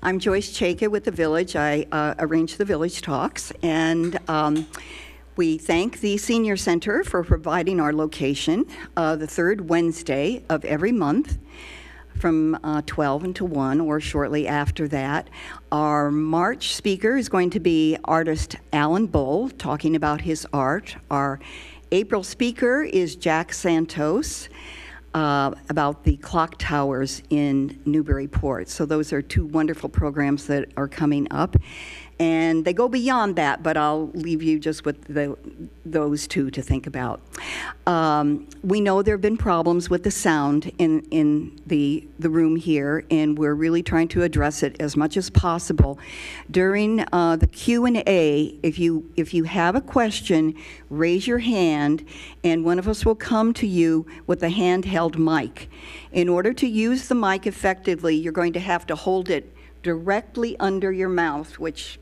I'm Joyce Chaka with the Village. I uh, arrange the Village Talks, and um, we thank the Senior Center for providing our location uh, the third Wednesday of every month from uh, 12 until 1 or shortly after that. Our March speaker is going to be artist Alan Bull talking about his art. Our April speaker is Jack Santos uh, about the clock towers in Newburyport. So those are two wonderful programs that are coming up. And they go beyond that, but I'll leave you just with the, those two to think about. Um, we know there have been problems with the sound in, in the, the room here, and we're really trying to address it as much as possible. During uh, the Q&A, if you, if you have a question, raise your hand, and one of us will come to you with a handheld mic. In order to use the mic effectively, you're going to have to hold it directly under your mouth, which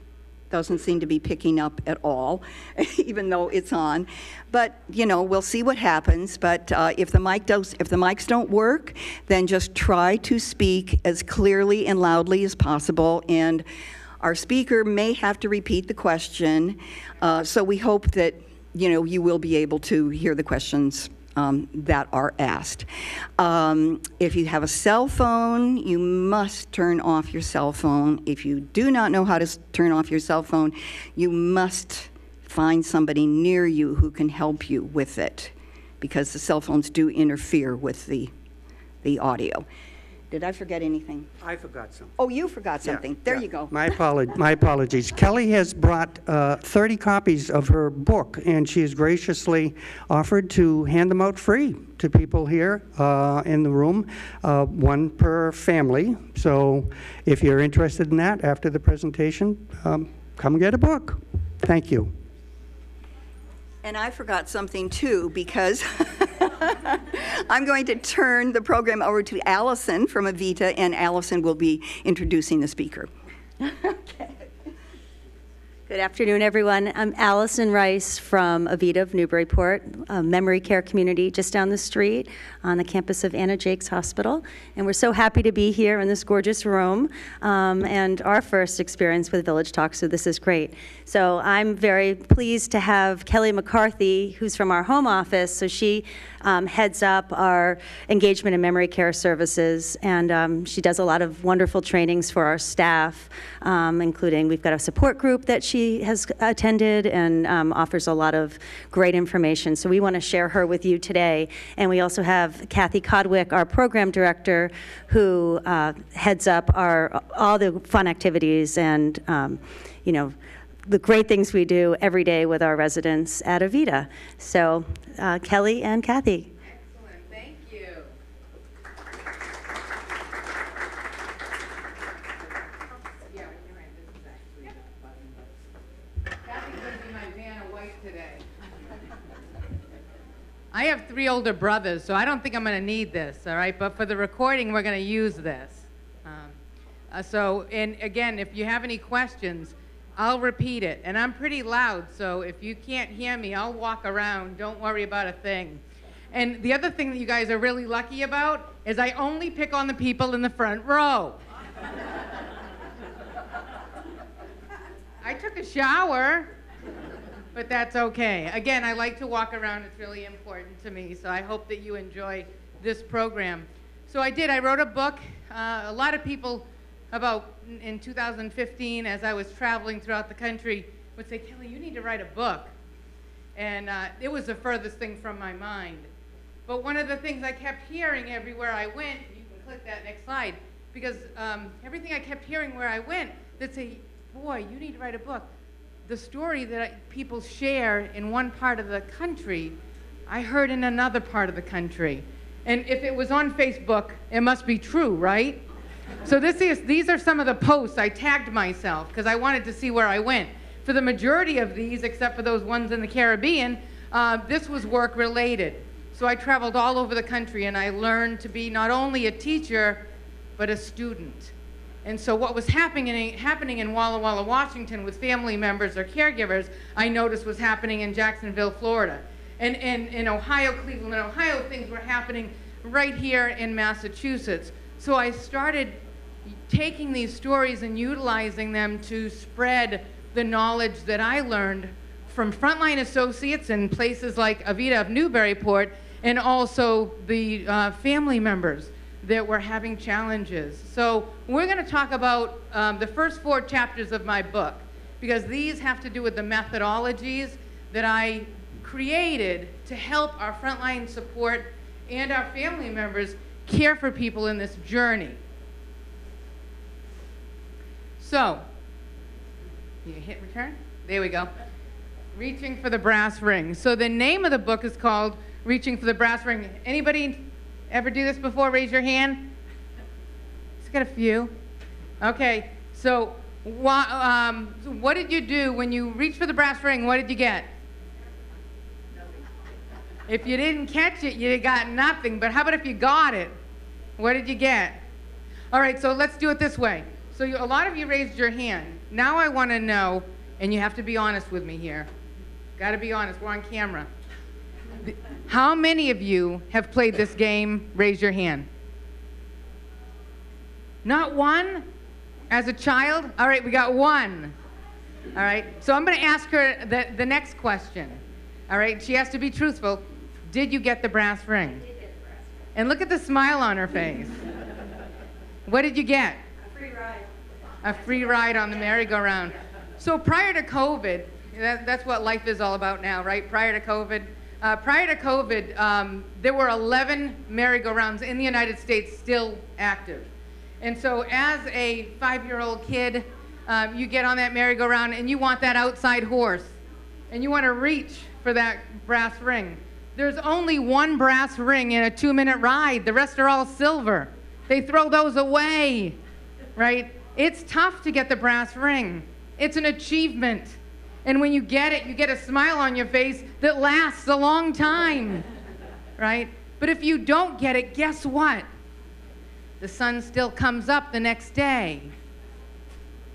doesn't seem to be picking up at all, even though it's on. But you know, we'll see what happens. But uh, if the mic does, if the mics don't work, then just try to speak as clearly and loudly as possible. And our speaker may have to repeat the question. Uh, so we hope that you know you will be able to hear the questions um, that are asked. Um, if you have a cell phone, you must turn off your cell phone. If you do not know how to turn off your cell phone, you must find somebody near you who can help you with it because the cell phones do interfere with the, the audio. Did I forget anything? I forgot something. Oh, you forgot Yeah, something. There yeah. you go. My apologies, my apologies. Kelly has brought uh, 30 copies of her book, and she has graciously offered to hand them out free to people here uh, in the room, uh, one per family. So if you're interested in that after the presentation, um, come get a book. Thank you. And I forgot something too, because I'm going to turn the program over to Allison from Avita, and Allison will be introducing the speaker. Good afternoon, everyone. I'm Allison Rice from Avita of Newburyport, a memory care community just down the street on the campus of Anna Jaques Hospital. And we're so happy to be here in this gorgeous room um, and our first experience with Village Talk, so this is great. So I'm very pleased to have Kelly McCarthy, who's from our home office. So she um, heads up our engagement in memory care services, and um, she does a lot of wonderful trainings for our staff, um, including we've got a support group that she has attended and um, offers a lot of great information. So we want to share her with you today. And we also have Kathy Codwick, our program director, who uh, heads up our all the fun activities and um, you know the great things we do every day with our residents at Avita. So, uh, Kelly and Kathy. Excellent, thank you. Yeah, you're right, this is actually the button, but Kathy's gonna be my Vanna White today. I have three older brothers, so I don't think I'm gonna need this, all right? But for the recording, we're gonna use this. Um, uh, So, and again, if you have any questions, I'll repeat it. And I'm pretty loud, so if you can't hear me, I'll walk around. Don't worry about a thing. And the other thing that you guys are really lucky about is I only pick on the people in the front row. I took a shower, but that's okay. Again, I like to walk around. It's really important to me, so I hope that you enjoy this program. So I did. I wrote a book. Uh, a lot of people about in 2015, as I was traveling throughout the country, would say, Kelly, you need to write a book. And uh, it was the furthest thing from my mind. But one of the things I kept hearing everywhere I went, you can click that next slide, because um, everything I kept hearing where I went, they'd say, boy, you need to write a book. The story that people share in one part of the country, I heard in another part of the country. And if it was on Facebook, it must be true, right? So this is, these are some of the posts. I tagged myself because I wanted to see where I went. For the majority of these, except for those ones in the Caribbean, uh, this was work related. So I traveled all over the country and I learned to be not only a teacher, but a student. And so what was happening in, happening in Walla Walla, Washington with family members or caregivers, I noticed was happening in Jacksonville, Florida. And in Ohio, Cleveland, and Ohio, things were happening right here in Massachusetts. So I started taking these stories and utilizing them to spread the knowledge that I learned from frontline associates in places like Avita of Newburyport and also the uh, family members that were having challenges. So we're going to talk about um, the first four chapters of my book because these have to do with the methodologies that I created to help our frontline support and our family members care for people in this journey. So, you hit return? There we go. Reaching for the brass ring. So the name of the book is called Reaching for the Brass Ring. Anybody ever do this before? Raise your hand. It's got a few. Okay, so um, what did you do when you reached for the brass ring? What did you get? If you didn't catch it, you got nothing. But how about if you got it? What did you get? All right, so let's do it this way. So you, a lot of you raised your hand. Now I want to know, and you have to be honest with me here. Got to be honest. We're on camera. How many of you have played this game? Raise your hand. Not one? As a child? All right, we got one. All right, so I'm going to ask her the, the next question. All right, she has to be truthful. Did you get the brass ring? And look at the smile on her face. What did you get? A free ride. A free ride on the merry-go-round. So prior to COVID, that, that's what life is all about now, right? Prior to COVID. Uh, prior to COVID, um, there were 11 merry-go-rounds in the United States still active. And so as a five-year-old kid, um, you get on that merry-go-round and you want that outside horse. And you want to reach for that brass ring. There's only one brass ring in a two-minute ride. The rest are all silver. They throw those away, right? It's tough to get the brass ring. It's an achievement. And when you get it, you get a smile on your face that lasts a long time, right? But if you don't get it, guess what? The sun still comes up the next day.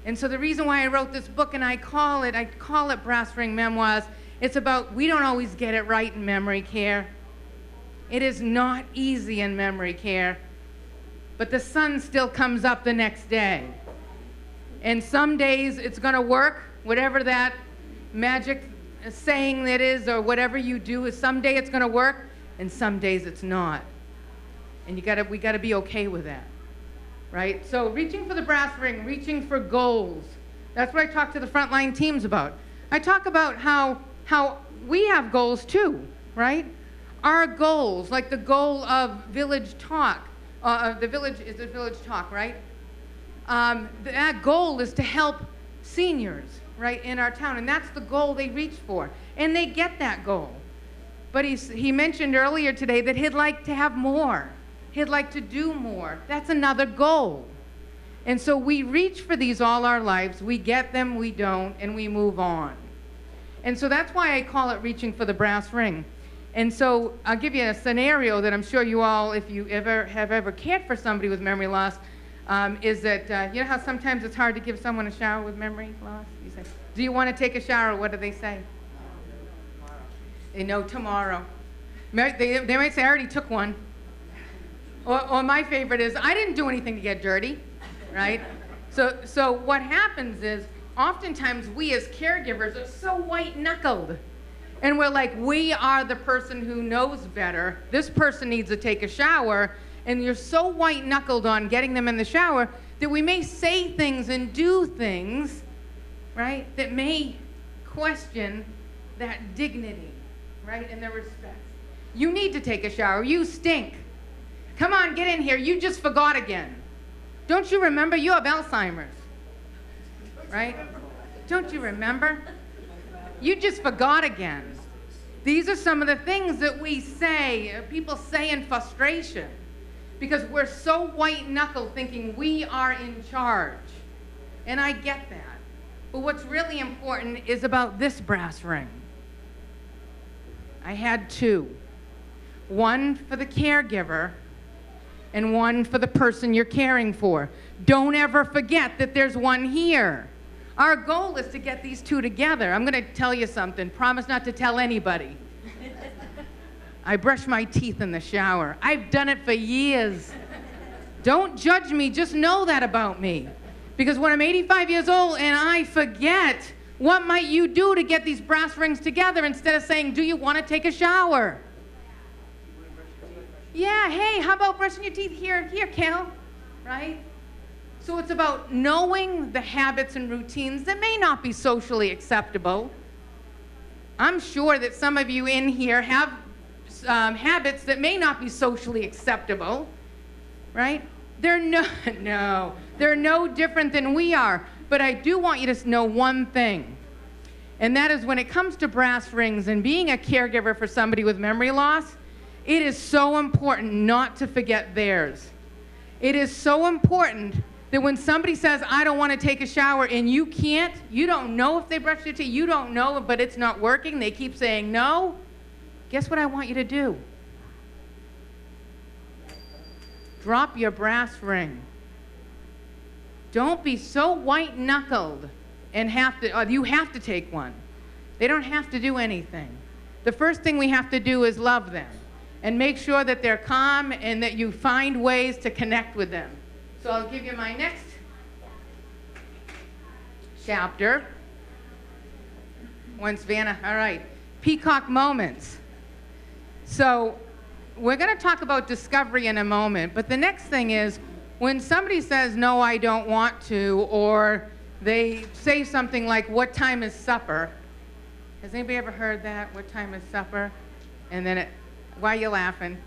And so the reason why I wrote this book and I call it I call it Brass Ring Memoirs, it's about we don't always get it right in memory care. It is not easy in memory care. But the sun still comes up the next day. And some days it's going to work, whatever that magic saying that is or whatever you do is someday it's going to work and some days it's not. And you got to we got to be okay with that right? So reaching for the brass ring, reaching for goals. That's what I talk to the frontline teams about. I talk about how how we have goals too, right? Our goals, like the goal of Village Talk, uh, the village is a Village Talk, right? Um, that goal is to help seniors, right, in our town, and that's the goal they reach for, and they get that goal. But he's, he mentioned earlier today that he'd like to have more. He'd like to do more. That's another goal. And so we reach for these all our lives. We get them, we don't, and we move on. And so that's why I call it reaching for the brass ring. And so I'll give you a scenario that I'm sure you all, if you ever have ever cared for somebody with memory loss, um, is that uh, you know how sometimes it's hard to give someone a shower with memory loss? "Do you want to take a shower?" What do they say? They know tomorrow. They, they might say, "I already took one." Or, or my favorite is, I didn't do anything to get dirty, right? So, so what happens is, oftentimes we as caregivers are so white knuckled. And we're like, we are the person who knows better. This person needs to take a shower. And you're so white knuckled on getting them in the shower that we may say things and do things, right, that may question that dignity, right, and their respect. You need to take a shower. You stink. Come on, get in here. You just forgot again. Don't you remember? You have Alzheimer's. Right? Don't you remember? You just forgot again. These are some of the things that we say, uh, people say in frustration, because we're so white knuckled thinking we are in charge. And I get that. But what's really important is about this brass ring. I had two one for the caregiver and one for the person you're caring for. Don't ever forget that there's one here. Our goal is to get these two together. I'm going to tell you something. Promise not to tell anybody. I brush my teeth in the shower. I've done it for years. Don't judge me, just know that about me. Because when I'm 85 years old and I forget, what might you do to get these brass rings together instead of saying, Do you want to take a shower? Yeah, hey, how about brushing your teeth here, here, Cal? Right? So it's about knowing the habits and routines that may not be socially acceptable. I'm sure that some of you in here have um, habits that may not be socially acceptable, right? They're no, no, they're no different than we are. But I do want you to know one thing, and that is when it comes to brass rings and being a caregiver for somebody with memory loss, it is so important not to forget theirs. It is so important that when somebody says, I don't want to take a shower, and you can't, you don't know if they brushed their teeth, you don't know, but it's not working, they keep saying no, guess what I want you to do? Drop your brass ring. Don't be so white knuckled and have to, uh, you have to take one. They don't have to do anything. The first thing we have to do is love them and make sure that they're calm and that you find ways to connect with them. So I'll give you my next chapter. Once Vanna, all right. Peacock moments. So we're going to talk about discovery in a moment, but the next thing is when somebody says, No, I don't want to, or they say something like, What time is supper? Has anybody ever heard that? What time is supper? And then it, why are you laughing?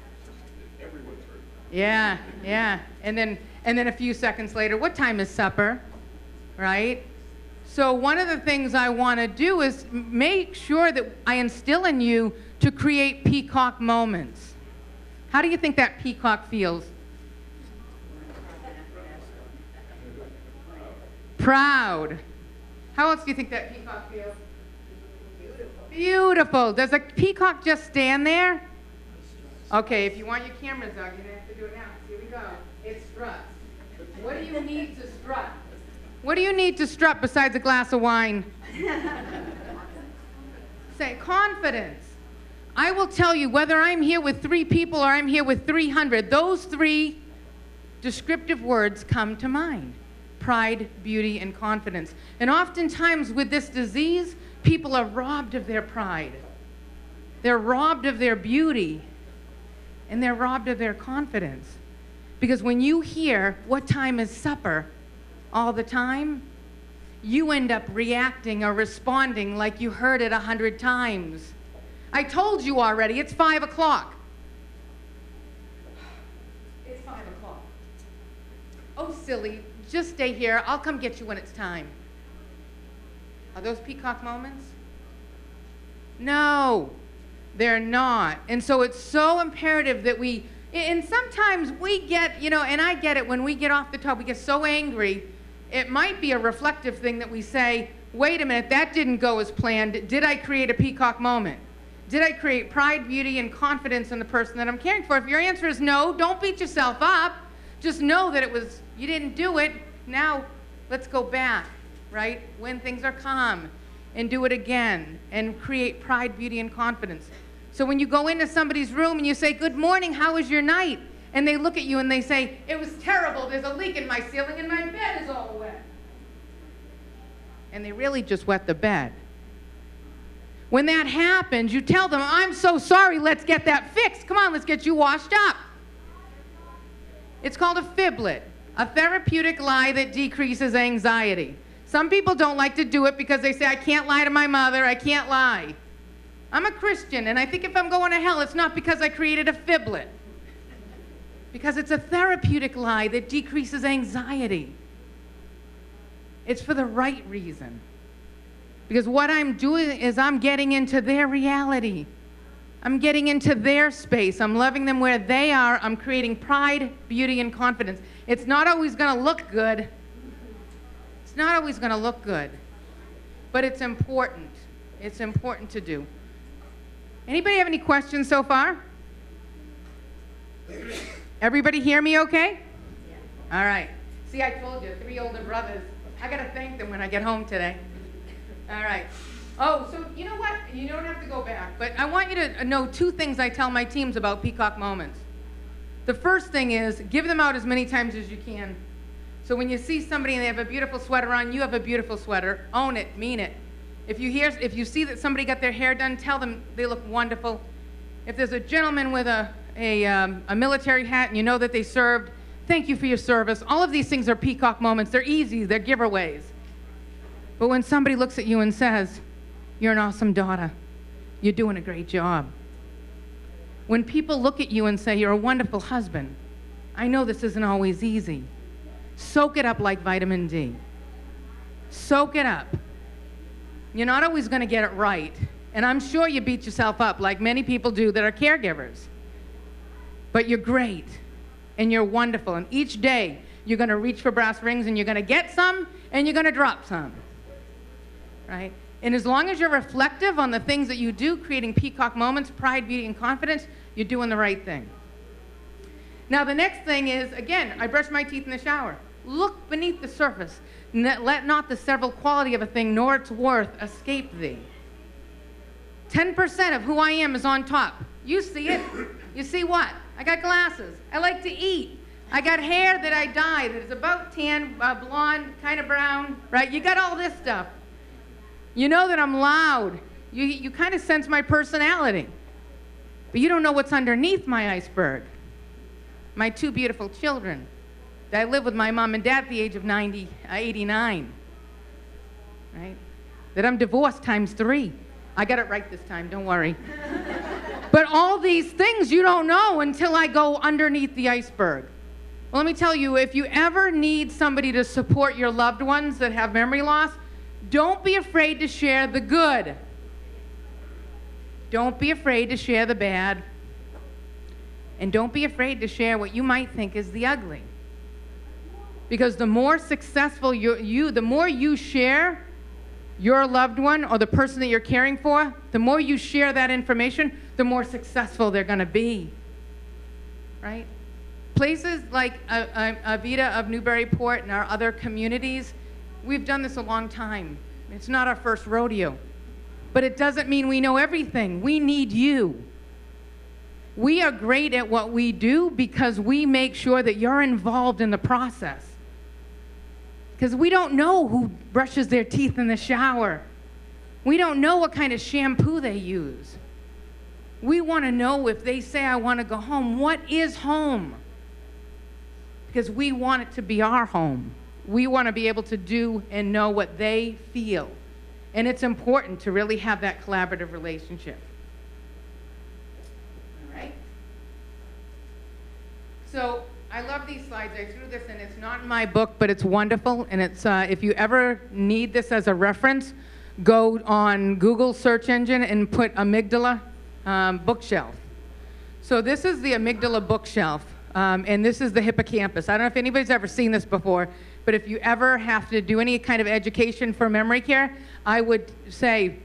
Everyone's heard. Yeah, yeah. And then and then a few seconds later, what time is supper? Right? So one of the things I want to do is make sure that I instill in you to create peacock moments. How do you think that peacock feels? Proud. How else do you think that peacock feels? Beautiful. Does a peacock just stand there? Okay, if you want your cameras out, you're gonna have to do it now. Here we go. It struts. What do you need to strut? What do you need to strut besides a glass of wine? Say confidence. I will tell you whether I'm here with three people or I'm here with 300, those three descriptive words come to mind pride, beauty, and confidence. And oftentimes with this disease, people are robbed of their pride, they're robbed of their beauty, and they're robbed of their confidence. Because when you hear what time is supper all the time, you end up reacting or responding like you heard it a hundred times. I told you already, it's five o'clock. It's five o'clock. Oh, silly, just stay here. I'll come get you when it's time. Are those peacock moments? No, they're not. And so it's so imperative that we, and sometimes we get, you know, and I get it when we get off the top, we get so angry. It might be a reflective thing that we say, wait a minute, that didn't go as planned. Did I create a peacock moment? Did I create pride, beauty, and confidence in the person that I'm caring for? If your answer is no, don't beat yourself up. Just know that it was, you didn't do it. Now, let's go back, right? When things are calm and do it again and create pride, beauty, and confidence. So when you go into somebody's room and you say, Good morning, how was your night? And they look at you and they say, It was terrible. There's a leak in my ceiling and my bed is all wet. And they really just wet the bed. When that happens, you tell them, I'm so sorry, let's get that fixed. Come on, let's get you washed up. It's called a fiblet, a therapeutic lie that decreases anxiety. Some people don't like to do it because they say, I can't lie to my mother, I can't lie. I'm a Christian, and I think if I'm going to hell, it's not because I created a fiblet, because it's a therapeutic lie that decreases anxiety. It's for the right reason. Because what I'm doing is I'm getting into their reality. I'm getting into their space. I'm loving them where they are. I'm creating pride, beauty, and confidence. It's not always going to look good. It's not always going to look good. But it's important. It's important to do. Anybody have any questions so far? Everybody hear me okay? Yeah. All right. See, I told you, three older brothers. I got to thank them when I get home today. All right. Oh, so you know what? You don't have to go back, but I want you to know two things I tell my teams about peacock moments. The first thing is give them out as many times as you can. So when you see somebody and they have a beautiful sweater on, you have a beautiful sweater. Own it, mean it. If you hear, if you see that somebody got their hair done, tell them they look wonderful. If there's a gentleman with a, a, um, a military hat and you know that they served, thank you for your service. All of these things are peacock moments. They're easy, they're giveaways. But when somebody looks at you and says, You're an awesome daughter, you're doing a great job. When people look at you and say, You're a wonderful husband, I know this isn't always easy. Soak it up like vitamin D. Soak it up. You're not always going to get it right. And I'm sure you beat yourself up like many people do that are caregivers. But you're great and you're wonderful. And each day you're going to reach for brass rings and you're going to get some and you're going to drop some. Right? And as long as you're reflective on the things that you do, creating peacock moments, pride, beauty, and confidence, you're doing the right thing. Now, the next thing is again, I brush my teeth in the shower. Look beneath the surface. Let not the several quality of a thing nor its worth escape thee. 10% of who I am is on top. You see it. You see what? I got glasses. I like to eat. I got hair that I dye that is about tan, uh, blonde, kind of brown, right? You got all this stuff. You know that I'm loud. You, you kind of sense my personality. But you don't know what's underneath my iceberg. My two beautiful children. I lived with my mom and dad at the age of 90, uh, 89. Right? That I'm divorced times three. I got it right this time, don't worry. but all these things you don't know until I go underneath the iceberg. Well, let me tell you if you ever need somebody to support your loved ones that have memory loss, don't be afraid to share the good. Don't be afraid to share the bad. And don't be afraid to share what you might think is the ugly. Because the more successful you, you, the more you share your loved one or the person that you're caring for, the more you share that information, the more successful they're going to be. Right? Places like uh, uh, Avita of Newburyport and our other communities, we've done this a long time. It's not our first rodeo. But it doesn't mean we know everything. We need you. We are great at what we do because we make sure that you're involved in the process. Because we don't know who brushes their teeth in the shower. We don't know what kind of shampoo they use. We want to know if they say, I want to go home, what is home? Because we want it to be our home. We want to be able to do and know what they feel. And it's important to really have that collaborative relationship. All right? So I love these slides. I threw this in. It's not in my book, but it's wonderful. And it's uh, if you ever need this as a reference, go on Google search engine and put amygdala um, bookshelf. So this is the amygdala bookshelf, um, and this is the hippocampus. I don't know if anybody's ever seen this before, but if you ever have to do any kind of education for memory care, I would say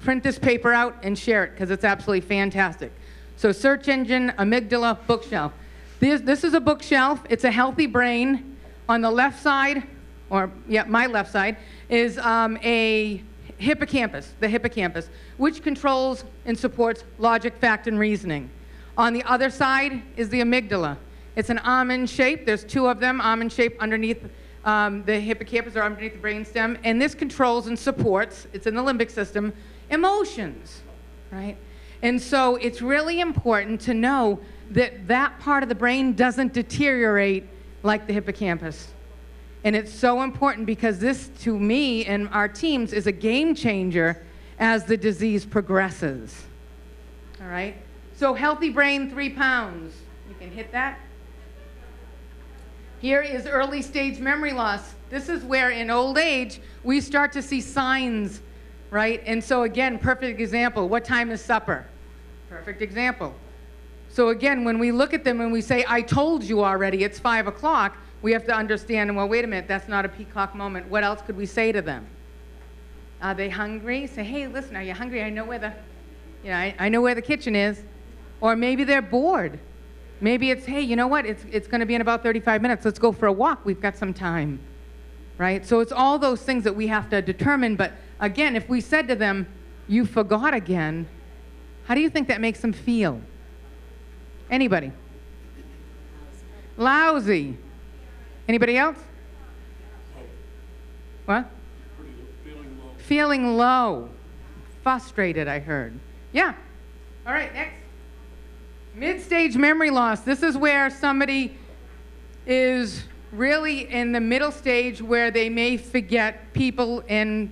print this paper out and share it because it's absolutely fantastic. So search engine, amygdala, bookshelf. This, this is a bookshelf. It's a healthy brain. On the left side, or yeah, my left side, is um, a hippocampus, the hippocampus, which controls and supports logic, fact, and reasoning. On the other side is the amygdala. It's an almond shape. There's two of them, almond shape underneath um, the hippocampus are underneath the brainstem. And this controls and supports, it's in the limbic system, emotions, right? And so it's really important to know that that part of the brain doesn't deteriorate like the hippocampus. And it's so important because this, to me and our teams, is a game changer as the disease progresses. All right? So, healthy brain, three pounds. You can hit that. Here is early stage memory loss. This is where, in old age, we start to see signs, right? And so, again, perfect example. What time is supper? Perfect example. So again, when we look at them and we say, I told you already, it's five o'clock, we have to understand, well, wait a minute, that's not a peacock moment. What else could we say to them? Are they hungry? Say, hey, listen, are you hungry? I know where the, you know, I, I know where the kitchen is. Or maybe they're bored. Maybe it's, hey, you know what? It's, it's going to be in about 35 minutes. Let's go for a walk. We've got some time. Right? So it's all those things that we have to determine. But again, if we said to them, you forgot again, how do you think that makes them feel? Anybody? Lousy. Anybody else? What? Feeling low. Frustrated, I heard. Yeah. All right, next. Mid stage memory loss. This is where somebody is really in the middle stage where they may forget people and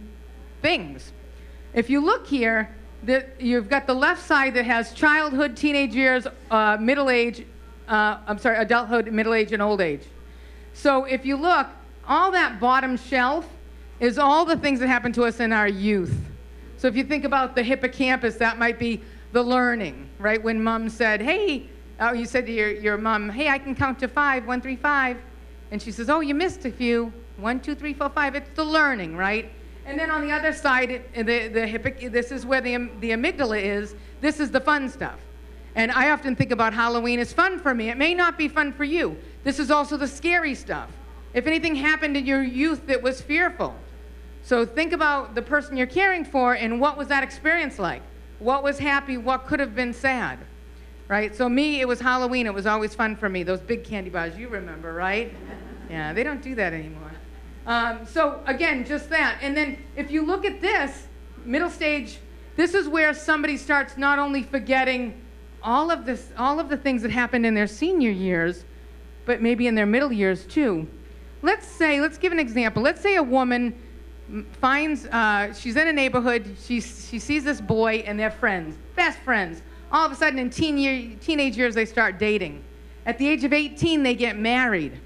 things. If you look here, the, you've got the left side that has childhood, teenage years, uh, middle age, uh, I'm sorry, adulthood, middle age, and old age. So if you look, all that bottom shelf is all the things that happen to us in our youth. So if you think about the hippocampus, that might be the learning, right? When mom said, hey, oh, you said to your, your mom, hey, I can count to five, one, three, five. And she says, oh, you missed a few. One, two, three, four, five. It's the learning, right? And then on the other side, it, the, the hippoc- this is where the, the amygdala is. This is the fun stuff. And I often think about Halloween as fun for me. It may not be fun for you. This is also the scary stuff. If anything happened in your youth that was fearful. So think about the person you're caring for and what was that experience like? What was happy? What could have been sad? Right? So me, it was Halloween. It was always fun for me. Those big candy bars, you remember, right? Yeah, they don't do that anymore. Um, so again, just that. And then if you look at this, middle stage, this is where somebody starts not only forgetting all of this, all of the things that happened in their senior years, but maybe in their middle years too. Let's say, let's give an example. Let's say a woman finds, uh, she's in a neighborhood, she, she sees this boy and they're friends, best friends. All of a sudden in teen year, teenage years, they start dating. At the age of 18, they get married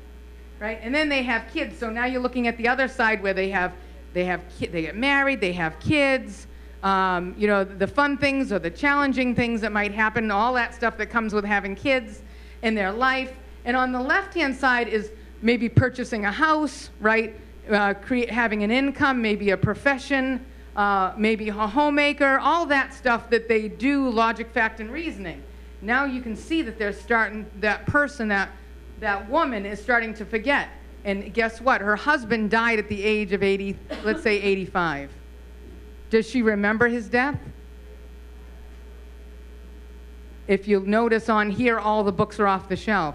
right? And then they have kids. So now you're looking at the other side where they have they have they get married, they have kids. Um, you know the fun things or the challenging things that might happen, all that stuff that comes with having kids in their life. And on the left-hand side is maybe purchasing a house, right? Uh, create, having an income, maybe a profession, uh, maybe a homemaker, all that stuff that they do logic, fact, and reasoning. Now you can see that they're starting, that person, that that woman is starting to forget. And guess what? Her husband died at the age of 80, let's say 85. Does she remember his death? If you'll notice on here, all the books are off the shelf.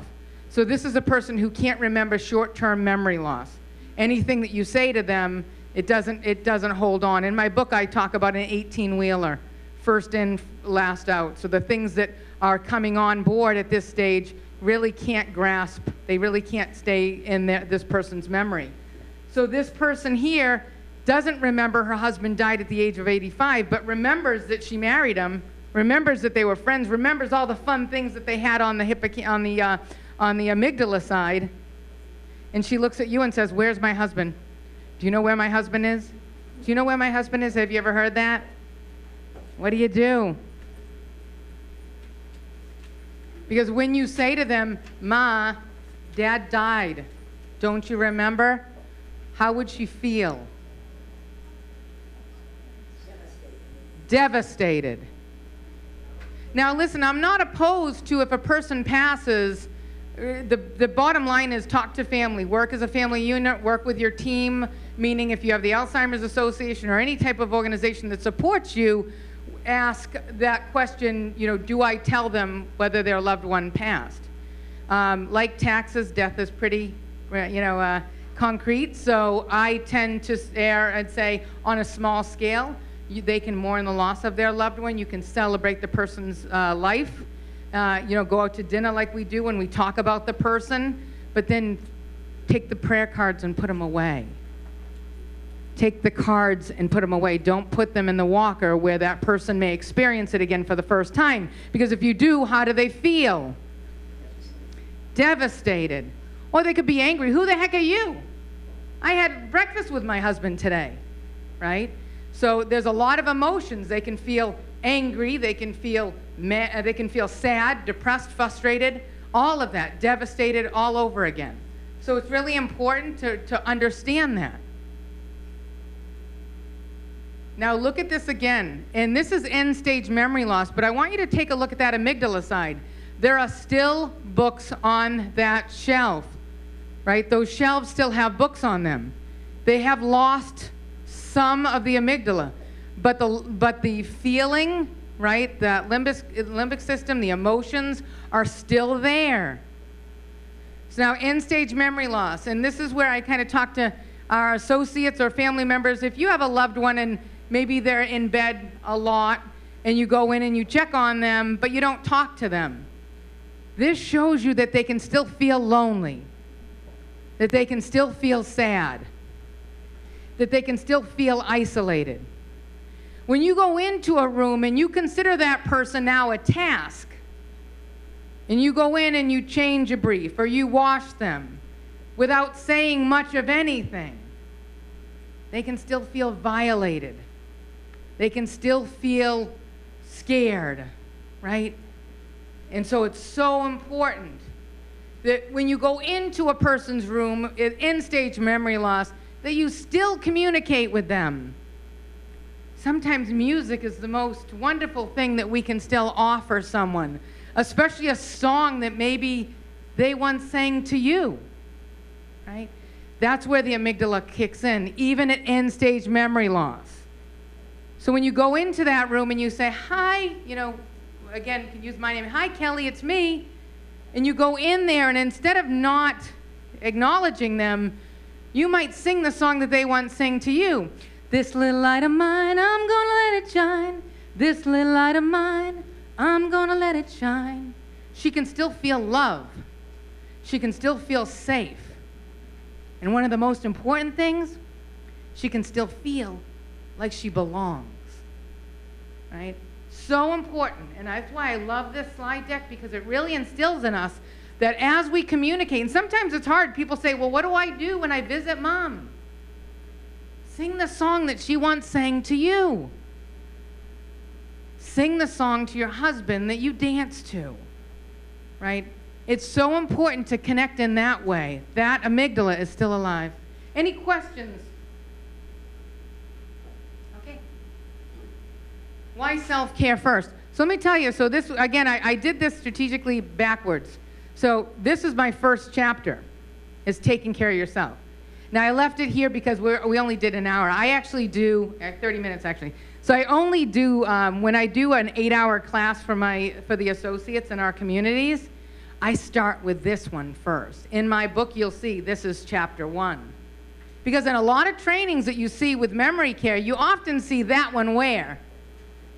So this is a person who can't remember short-term memory loss. Anything that you say to them, it doesn't, it doesn't hold on. In my book, I talk about an 18-wheeler, first in, last out. So the things that are coming on board at this stage really can't grasp, they really can't stay in their, this person's memory. So this person here doesn't remember her husband died at the age of 85, but remembers that she married him, remembers that they were friends, remembers all the fun things that they had on the, on the, uh, on the amygdala side. And she looks at you and says, Where's my husband? Do you know where my husband is? Do you know where my husband is? Have you ever heard that? What do you do? Because when you say to them, Ma, dad died, don't you remember? How would she feel? Devastated. Devastated. Now, listen, I'm not opposed to if a person passes, the, the bottom line is talk to family, work as a family unit, work with your team, meaning if you have the Alzheimer's Association or any type of organization that supports you, ask that question, you know, do I tell them whether their loved one passed? Um, like taxes, death is pretty, uh, you know, uh, concrete. So I tend to err and say on a small scale, you, they can mourn the loss of their loved one. You can celebrate the person's uh, life. Uh, you know, go out to dinner like we do when we talk about the person, but then take the prayer cards and put them away take the cards and put them away. Don't put them in the walker where that person may experience it again for the first time. Because if you do, how do they feel? Devastated. Or they could be angry. Who the heck are you? I had breakfast with my husband today, right? So there's a lot of emotions. They can feel angry, they can feel Uh, they can feel sad, depressed, frustrated, all of that, devastated all over again. So it's really important to, to understand that. Now look at this again. And this is end stage memory loss, but I want you to take a look at that amygdala side. There are still books on that shelf, right? Those shelves still have books on them. They have lost some of the amygdala, but the, but the feeling, right, the limbic, limbic system, the emotions are still there. So now end stage memory loss, and this is where I kind of talk to our associates or family members. If you have a loved one and maybe they're in bed a lot, and you go in and you check on them, but you don't talk to them, this shows you that they can still feel lonely, that they can still feel sad, that they can still feel isolated. When you go into a room and you consider that person now a task, and you go in and you change a brief or you wash them without saying much of anything, they can still feel violated. They can still feel scared, right? And so it's so important that when you go into a person's room in stage memory loss, that you still communicate with them. Sometimes music is the most wonderful thing that we can still offer someone, especially a song that maybe they once sang to you, right? That's where the amygdala kicks in, even at end stage memory loss. So when you go into that room and you say, Hi, you know, again, can use my name, Hi, Kelly, it's me. And you go in there, and instead of not acknowledging them, you might sing the song that they once sang to you. This little light of mine, I'm gonna let it shine. This little light of mine, I'm gonna let it shine. She can still feel love. She can still feel safe. And one of the most important things, she can still feel like she belongs. Right? So important. And that's why I love this slide deck because it really instills in us that as we communicate, and sometimes it's hard, people say, Well, what do I do when I visit mom? Sing the song that she once sang to you. Sing the song to your husband that you danced to. Right? It's so important to connect in that way. That amygdala is still alive. Any questions? Okay. Why self care first? So let me tell you. So, this, again, I, I did this strategically backwards. So, this is my first chapter, is taking care of yourself. Now, I left it here because we only did an hour. I actually do, uh, 30 minutes actually. So, I only do, um, when I do an eight hour class for, my, for the associates in our communities, I start with this one first. In my book, you'll see this is chapter one. Because in a lot of trainings that you see with memory care, you often see that one where?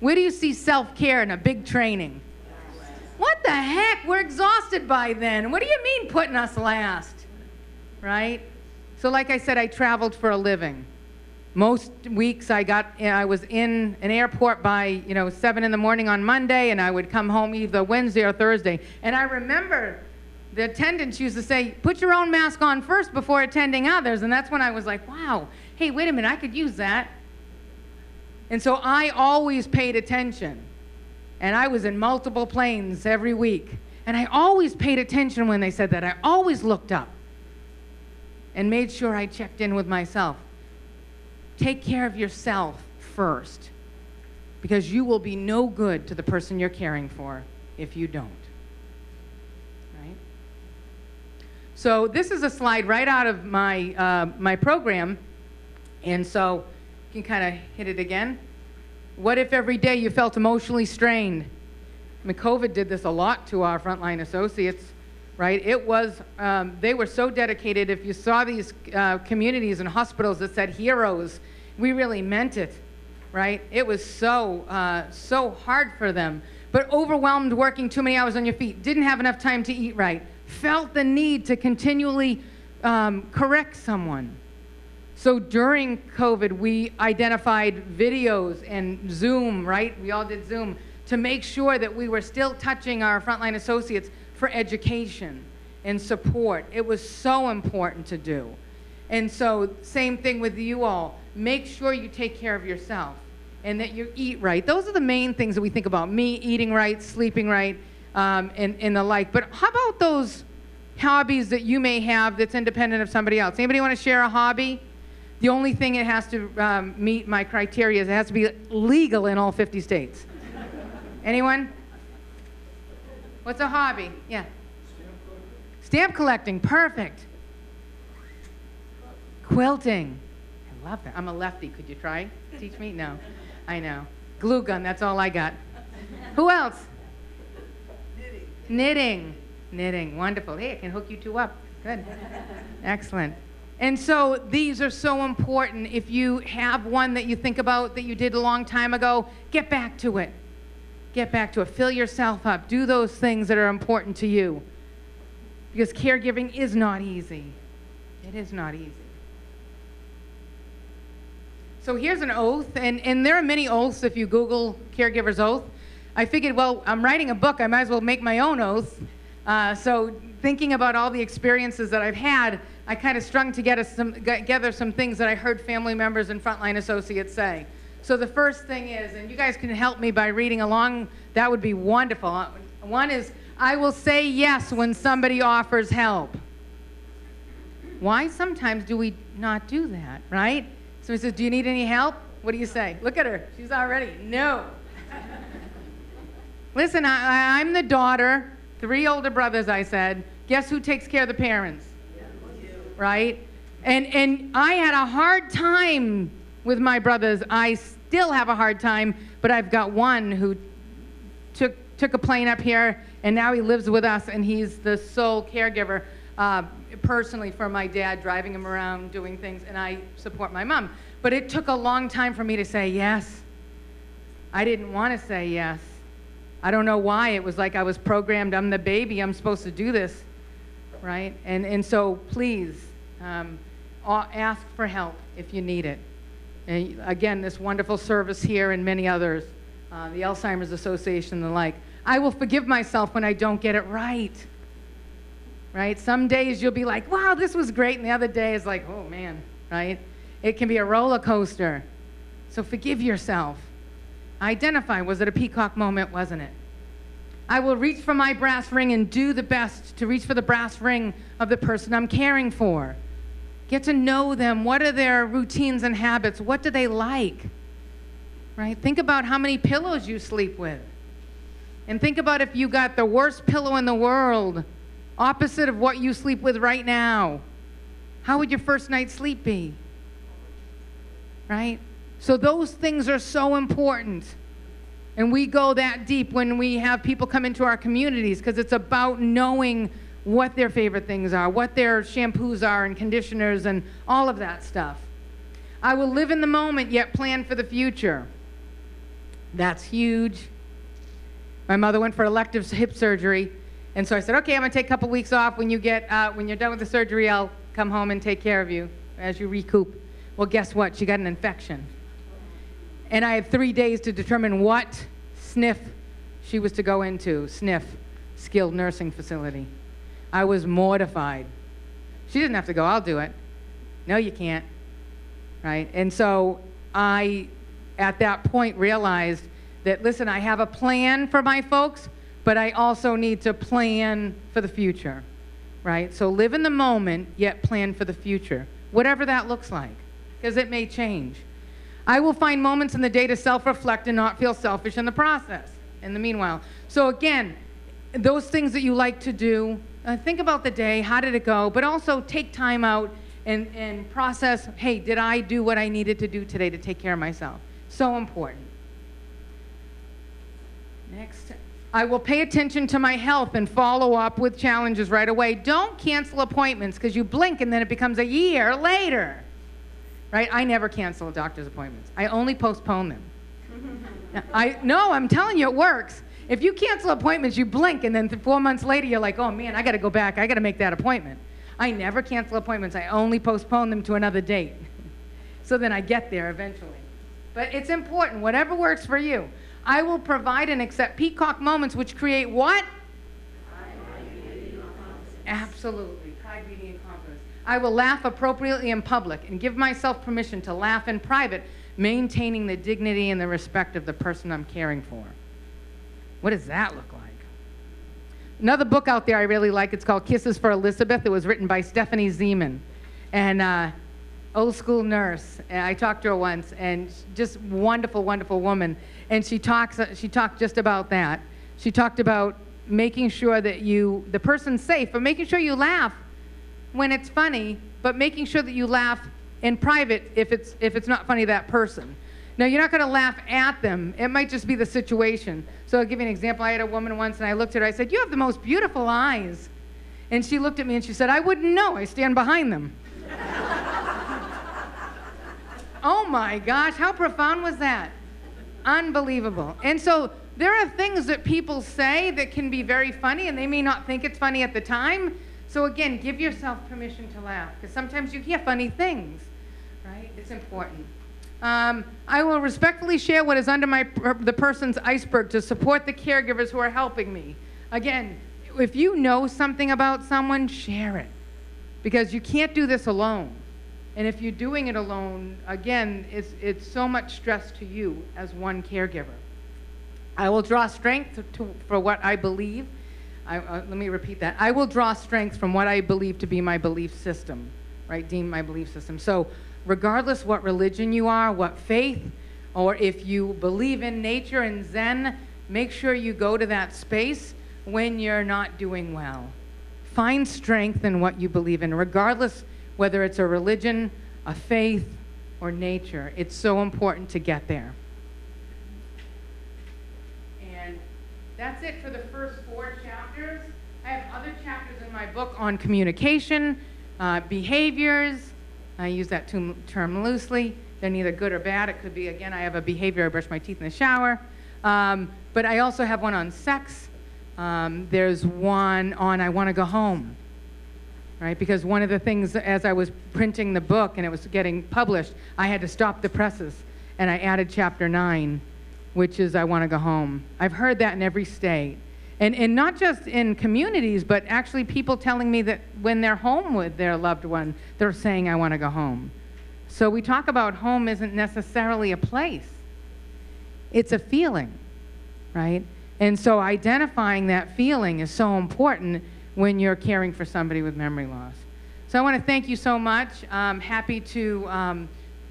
Where do you see self care in a big training? What the heck? We're exhausted by then. What do you mean putting us last? Right? So, like I said, I traveled for a living. Most weeks I got, eh, I was in an airport by, you know, seven in the morning on Monday, and I would come home either Wednesday or Thursday. And I remember the attendants used to say, put your own mask on first before attending others. And that's when I was like, wow, hey, wait a minute, I could use that. And so I always paid attention. And I was in multiple planes every week. And I always paid attention when they said that. I always looked up and made sure I checked in with myself. Take care of yourself first because you will be no good to the person you're caring for if you don't. Right? So this is a slide right out of my, uh, my program. And so you can kind of hit it again. What if every day you felt emotionally strained? I mean, COVID did this a lot to our frontline associates, right? It was, um, they were so dedicated. If you saw these uh, communities and hospitals that said heroes, we really meant it, right? It was so, uh, so hard for them. But overwhelmed, working too many hours on your feet, didn't have enough time to eat right, felt the need to continually um, correct someone. So during COVID, we identified videos and Zoom, right? We all did Zoom to make sure that we were still touching our frontline associates for education and support. It was so important to do. And so, same thing with you all. Make sure you take care of yourself and that you eat right. Those are the main things that we think about me eating right, sleeping right, um, and, and the like. But how about those hobbies that you may have that's independent of somebody else? Anybody want to share a hobby? The only thing it has to um, meet my criteria is it has to be legal in all 50 states. Anyone? What's a hobby? Yeah. Stamp collecting, perfect. Quilting. I love that. I'm a lefty. Could you try? Teach me? No. I know. Glue gun, that's all I got. Who else? Knitting. Knitting. Knitting. Wonderful. Hey, I can hook you two up. Good. Excellent. And so these are so important. If you have one that you think about that you did a long time ago, get back to it. Get back to it. Fill yourself up. Do those things that are important to you. Because caregiving is not easy. It is not easy. So here's an oath, and, and there are many oaths if you Google caregiver's oath. I figured, well, I'm writing a book, I might as well make my own oath. Uh, so thinking about all the experiences that I've had, I kind of strung together some, together some things that I heard family members and frontline associates say. So the first thing is, and you guys can help me by reading along, that would be wonderful. One is, I will say yes when somebody offers help. Why sometimes do we not do that, right? Somebody says, Do you need any help? What do you say? Look at her. She's already, no. Listen, I, I'm the daughter, three older brothers, I said. Guess who takes care of the parents? Yeah, Right? And, and I had a hard time with my brothers. I still have a hard time, but I've got one who took, took a plane up here, and now he lives with us, and he's the sole caregiver uh, personally for my dad, driving him around, doing things, and I support my mom. But it took a long time for me to say yes. I didn't want to say yes. I don't know why. It was like I was programmed, I'm the baby, I'm supposed to do this, right? And, and so please um, ask for help if you need it. And again, this wonderful service here and many others, uh, the Alzheimer's Association and the like. I will forgive myself when I don't get it right. Right? Some days you'll be like, wow, this was great. And the other day is like, oh man, right? It can be a roller coaster. So forgive yourself. Identify was it a peacock moment, wasn't it? I will reach for my brass ring and do the best to reach for the brass ring of the person I'm caring for. Get to know them. What are their routines and habits? What do they like? Right? Think about how many pillows you sleep with. And think about if you got the worst pillow in the world, opposite of what you sleep with right now. How would your first night's sleep be? Right? So those things are so important. And we go that deep when we have people come into our communities because it's about knowing what their favorite things are, what their shampoos are and conditioners and all of that stuff. I will live in the moment yet plan for the future. That's huge. My mother went for elective hip surgery, and so I said, "Okay, I'm gonna take a couple weeks off. When you get uh, when you're done with the surgery, I'll come home and take care of you as you recoup." Well, guess what? She got an infection, and I had three days to determine what sniff she was to go into. Sniff, skilled nursing facility. I was mortified. She didn't have to go. I'll do it. No, you can't. Right? And so I, at that point, realized that, listen, I have a plan for my folks, but I also need to plan for the future. Right? So live in the moment, yet plan for the future, whatever that looks like, because it may change. I will find moments in the day to self reflect and not feel selfish in the process, in the meanwhile. So, again, those things that you like to do, uh, think about the day, how did it go, but also take time out and, and process hey, did I do what I needed to do today to take care of myself? So important. Next. I will pay attention to my health and follow up with challenges right away. Don't cancel appointments because you blink and then it becomes a year later. Right? I never cancel a doctor's appointments. I only postpone them. I no, I'm telling you it works. If you cancel appointments, you blink and then th- 4 months later you're like, "Oh man, I got to go back. I got to make that appointment." I never cancel appointments. I only postpone them to another date. so then I get there eventually. But it's important, whatever works for you. I will provide and accept peacock moments which create what? Absolutely. Confidence. I will laugh appropriately in public and give myself permission to laugh in private, maintaining the dignity and the respect of the person I'm caring for. What does that look like? Another book out there I really like, it's called Kisses for Elizabeth. It was written by Stephanie Zeman. And uh, old school nurse. And I talked to her once, and just wonderful, wonderful woman. And she talks. She talked just about that. She talked about making sure that you, the person's safe, but making sure you laugh when it's funny, but making sure that you laugh in private if it's if it's not funny to that person. Now you're not going to laugh at them. It might just be the situation. So I'll give you an example. I had a woman once, and I looked at her. I said, "You have the most beautiful eyes." And she looked at me and she said, I wouldn't know. I stand behind them. oh my gosh, how profound was that? Unbelievable. And so there are things that people say that can be very funny, and they may not think it's funny at the time. So again, give yourself permission to laugh, because sometimes you hear funny things, right? It's important. Um, I will respectfully share what is under my the person's iceberg to support the caregivers who are helping me. Again, if you know something about someone, share it, because you can't do this alone. And if you're doing it alone, again, it's, it's so much stress to you as one caregiver. I will draw strength to, for what I believe. I, uh, let me repeat that. I will draw strength from what I believe to be my belief system, right? Deem my belief system. So, regardless what religion you are, what faith, or if you believe in nature and Zen, make sure you go to that space when you're not doing well. Find strength in what you believe in, regardless whether it's a religion, a faith, or nature. It's so important to get there. And that's it for the first four chapters. I have other chapters in my book on communication, uh, behaviors. I use that term, loosely. They're neither good or bad. It could be, again, I have a behavior, I brush my teeth in the shower. Um, but I also have one on sex. Um, there's one on I want to go home, right? Because one of the things as I was printing the book and it was getting published, I had to stop the presses and I added chapter nine, which is I want to go home. I've heard that in every state. And, and not just in communities, but actually people telling me that when they're home with their loved one, they're saying, I want to go home. So we talk about home isn't necessarily a place, it's a feeling, right? And so identifying that feeling is so important when you're caring for somebody with memory loss. So I want to thank you so much. I'm happy to um,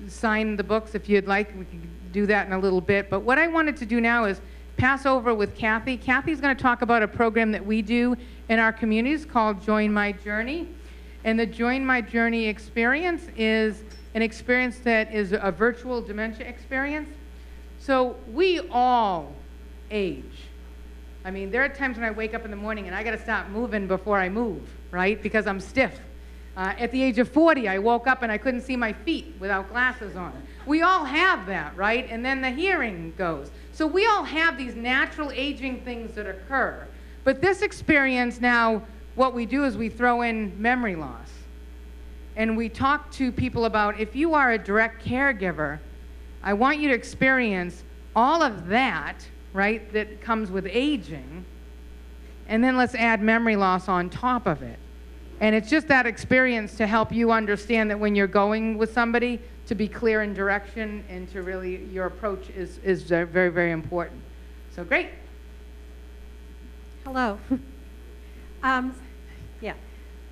sign the books if you'd like. We can do that in a little bit. But what I wanted to do now is pass over with Kathy. Kathy's going to talk about a program that we do in our communities called Join My Journey. And the Join My Journey experience is an experience that is a virtual dementia experience. So we all age. I mean, there are times when I wake up in the morning and I got to stop moving before I move, right? Because I'm stiff. Uh, at the age of 40, I woke up and I couldn't see my feet without glasses on. We all have that, right? And then the hearing goes. So we all have these natural aging things that occur. But this experience now, what we do is we throw in memory loss. And we talk to people about if you are a direct caregiver, I want you to experience all of that right, that comes with aging. And then let's add memory loss on top of it. And it's just that experience to help you understand that when you're going with somebody, to be clear in direction and to really, your approach is, is very, very important. So great. Hello. um, yeah.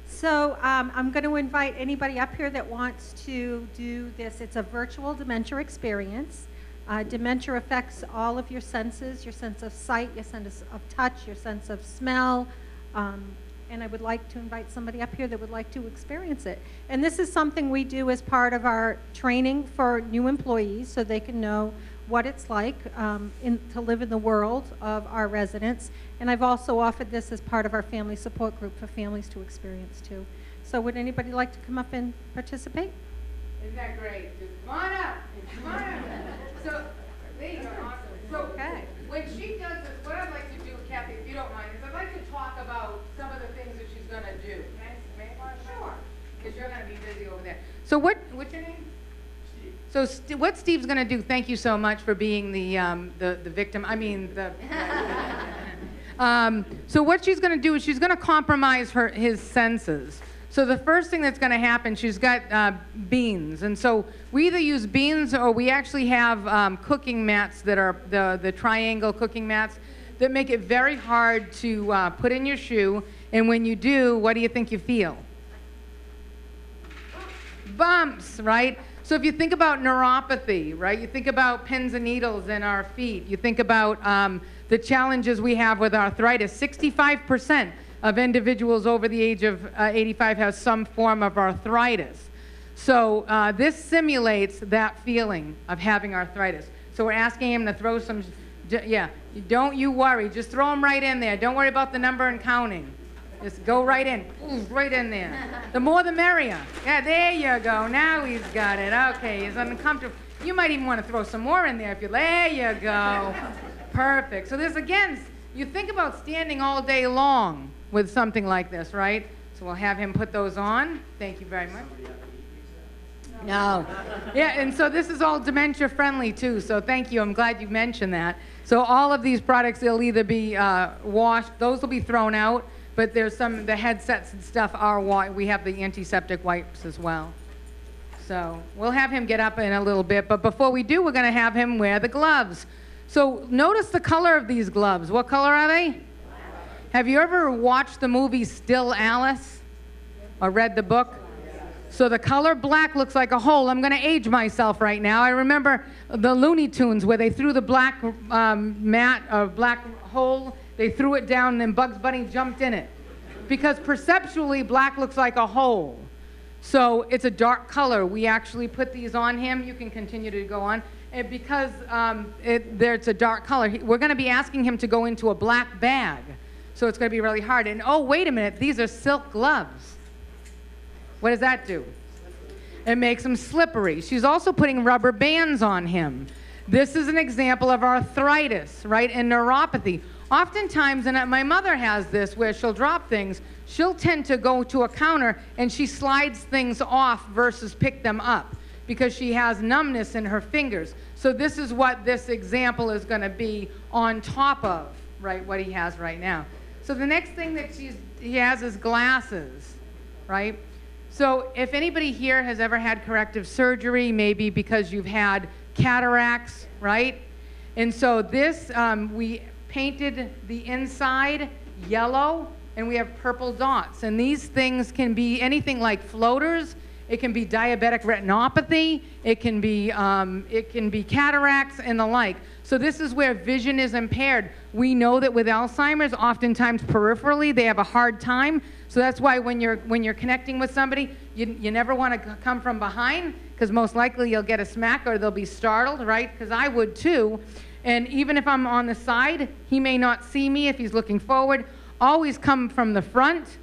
So um, I'm going to invite anybody up here that wants to do this. It's a virtual dementia experience. Uh, dementia affects all of your senses, your sense of sight, your sense of touch, your sense of smell. Um, and I would like to invite somebody up here that would like to experience it. And this is something we do as part of our training for new employees so they can know what it's like um, in, to live in the world of our residents. And I've also offered this as part of our family support group for families to experience too. So would anybody like to come up and participate? Isn't that great? Just come on up. Come on up. So, there you go. Awesome. So, Okay. when she does this, what I'd like to do, Kathy, if you don't mind, is I'd like to talk about some of the things that she's going to do. Can I, may I? Sure. Because you're going to be busy over there. So, what, what's your name? Steve. So, St- what Steve's going to do, thank you so much for being the, um, the, the victim, I mean, the. um, so, what she's going to do is she's going to compromise her, his senses. So the first thing that's going to happen, she's got uh, beans, and so we either use beans or we actually have um, cooking mats that are the the triangle cooking mats that make it very hard to uh, put in your shoe. And when you do, what do you think you feel? Bumps, right? So if you think about neuropathy, right? You think about pins and needles in our feet. You think about um, the challenges we have with arthritis. 65 percent of individuals over the age of uh, 85 have some form of arthritis. So uh, this simulates that feeling of having arthritis. So we're asking him to throw some, yeah, don't you worry, just throw them right in there. Don't worry about the number and counting. Just go right in, Ooh, right in there. The more the merrier. Yeah, there you go. Now he's got it. Okay, he's uncomfortable. You might even want to throw some more in there if you. There you go. Perfect. So this again, you think about standing all day long with something like this, right? So we'll have him put those on. Thank you very much. No. Yeah, and so this is all dementia friendly too. So thank you. I'm glad you mentioned that. So all of these products, they'll either be uh, washed, those will be thrown out, but there's some, the headsets and stuff are, wa- we have the antiseptic wipes as well. So we'll have him get up in a little bit, but before we do, we're going to have him wear the gloves. So notice the color of these gloves. What color are they? Have you ever watched the movie Still Alice or read the book? So the color black looks like a hole. I'm going to age myself right now. I remember the Looney Tunes where they threw the black um, mat, or black hole, they threw it down, and then Bugs Bunny jumped in it. Because perceptually, black looks like a hole. So it's a dark color. We actually put these on him. You can continue to go on. And because um, it, there, it's a dark color, he, we're going to be asking him to go into a black bag. So it's going to be really hard. And oh, wait a minute, these are silk gloves. What does that do? It makes him slippery. She's also putting rubber bands on him. This is an example of arthritis, right, and neuropathy. Oftentimes, and my mother has this where she'll drop things, she'll tend to go to a counter and she slides things off versus pick them up because she has numbness in her fingers. So, this is what this example is going to be on top of, right, what he has right now. So, the next thing that he has is glasses, right? So, if anybody here has ever had corrective surgery, maybe because you've had cataracts, right? And so, this, um, we painted the inside yellow and we have purple dots. And these things can be anything like floaters. It can be diabetic retinopathy. It can be, um, it can be cataracts and the like. So this is where vision is impaired. We know that with Alzheimer's, oftentimes peripherally, they have a hard time. So that's why when you're when you're connecting with somebody, you, you never want to come from behind because most likely you'll get a smack or they'll be startled, right? Because I would too. And even if I'm on the side, he may not see me if he's looking forward. Always come from the front,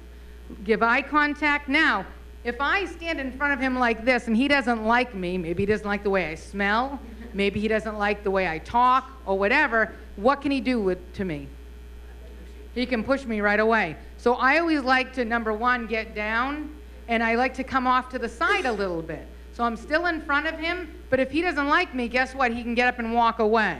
give eye contact. Now, if I stand in front of him like this and he doesn't like me, maybe he doesn't like the way I smell, maybe he doesn't like the way I talk or whatever, what can he do with, to me? He can push me right away. So I always like to, number one, get down, and I like to come off to the side a little bit. So I'm still in front of him, but if he doesn't like me, guess what? He can get up and walk away.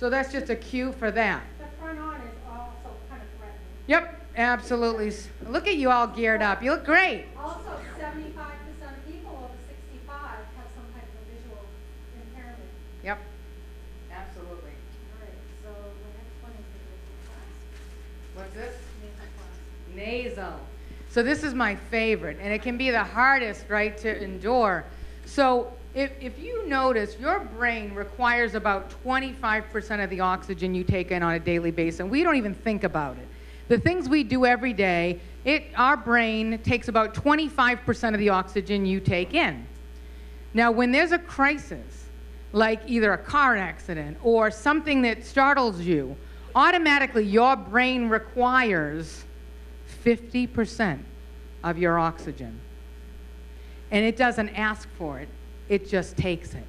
So that's just a cue for that. The front on is also kind of threatening. Yep, absolutely. Look at you all geared up. You look great. Also, seventy-five percent of people over sixty-five have some type of visual impairment. Yep, absolutely. All right, so the next one is the visual class. What's this? Nasal. Nasal. So this is my favorite, and it can be the hardest, right, to endure. So if, if you notice, your brain requires about 25% of the oxygen you take in on a daily basis, and we don't even think about it. The things we do every day, it, our brain takes about 25% of the oxygen you take in. Now, when there's a crisis, like either a car accident or something that startles you, automatically your brain requires 50% of your oxygen. And it doesn't ask for it, it just takes it.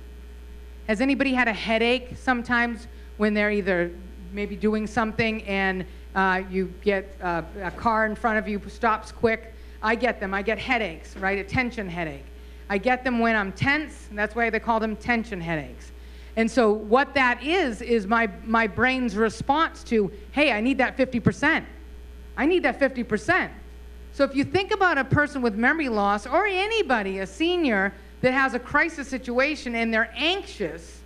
Has anybody had a headache sometimes when they're either maybe doing something and uh, you get uh, a car in front of you stops quick? I get them. I get headaches, right? A tension headache. I get them when I'm tense. And that's why they call them tension headaches. And so what that is is my my brain's response to, hey, I need that 50%. I need that 50%. So if you think about a person with memory loss or anybody, a senior that has a crisis situation and they're anxious,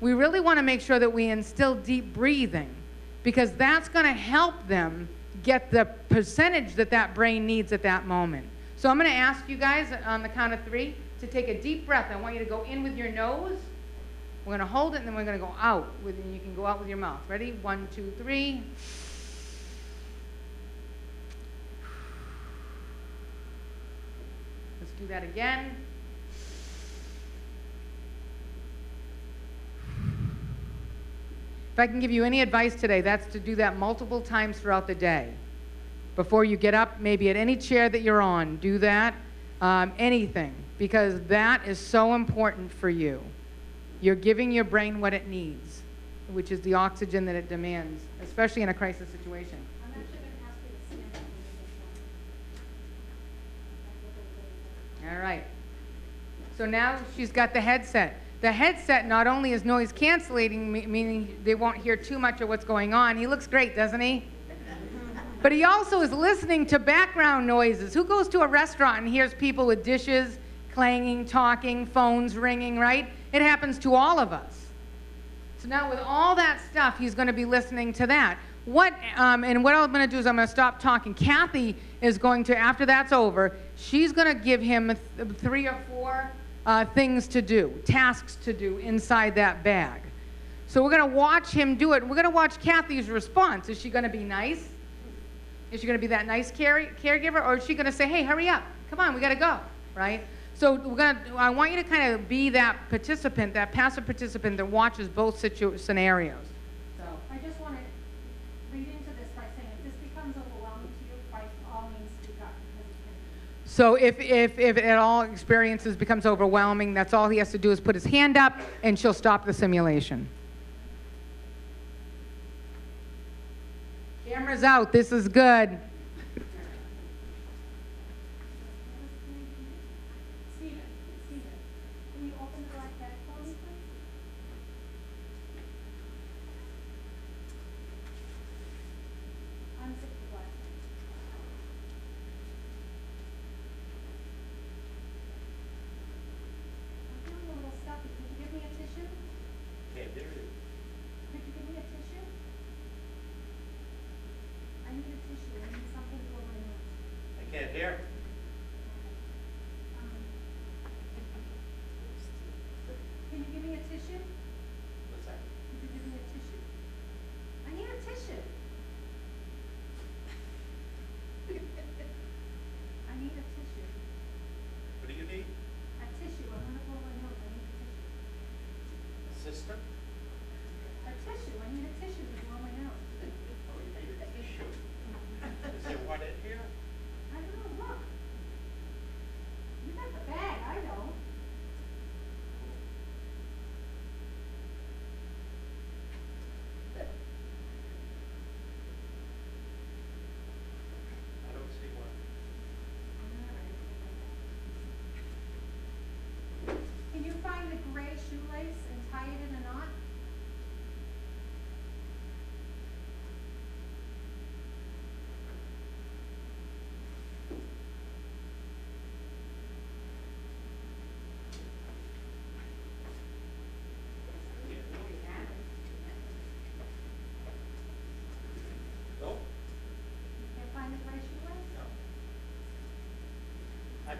we really want to make sure that we instill deep breathing because that's going to help them get the percentage that that brain needs at that moment. So I'm going to ask you guys on the count of three to take a deep breath. I want you to go in with your nose. We're going to hold it and then we're going to go out. With, and you can go out with your mouth. Ready? One, two, three. Let's do that again. If I can give you any advice today, that's to do that multiple times throughout the day. before you get up, maybe at any chair that you're on, do that. Um, anything, because that is so important for you. You're giving your brain what it needs, which is the oxygen that it demands, especially in a crisis situation. I'm actually going to ask you to stand up when you get All right. So now she's got the headset. The headset not only is noise canceling, meaning they won't hear too much of what's going on. He looks great, doesn't he? But he also is listening to background noises. Who goes to a restaurant and hears people with dishes clanging, talking, phones ringing, right? It happens to all of us. So now with all that stuff, he's going to be listening to that. What um, and what I'm going to do is I'm going to stop talking. Kathy is going to after that's over, she's going to give him th- three or four uh, things to do, tasks to do inside that bag. So we're going to watch him do it. We're going to watch Kathy's response. Is she going to be nice? Is she going to be that nice care- caregiver, or is she going to say, "Hey, hurry up! Come on, we got to go!" Right? So we're gonna. I want you to kind of be that participant, that passive participant that watches both situ- scenarios. So. I just want to read into this by saying if this becomes overwhelming to you, by all means speak up because it's going to So if, if, if it all experiences becomes overwhelming, that's all he has to do is put his hand up and she'll stop the simulation. Camera's out, this is good.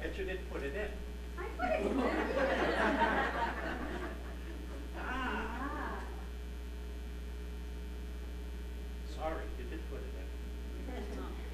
Bet you didn't put it in. I put it in. Ah. Sorry, you did put it in.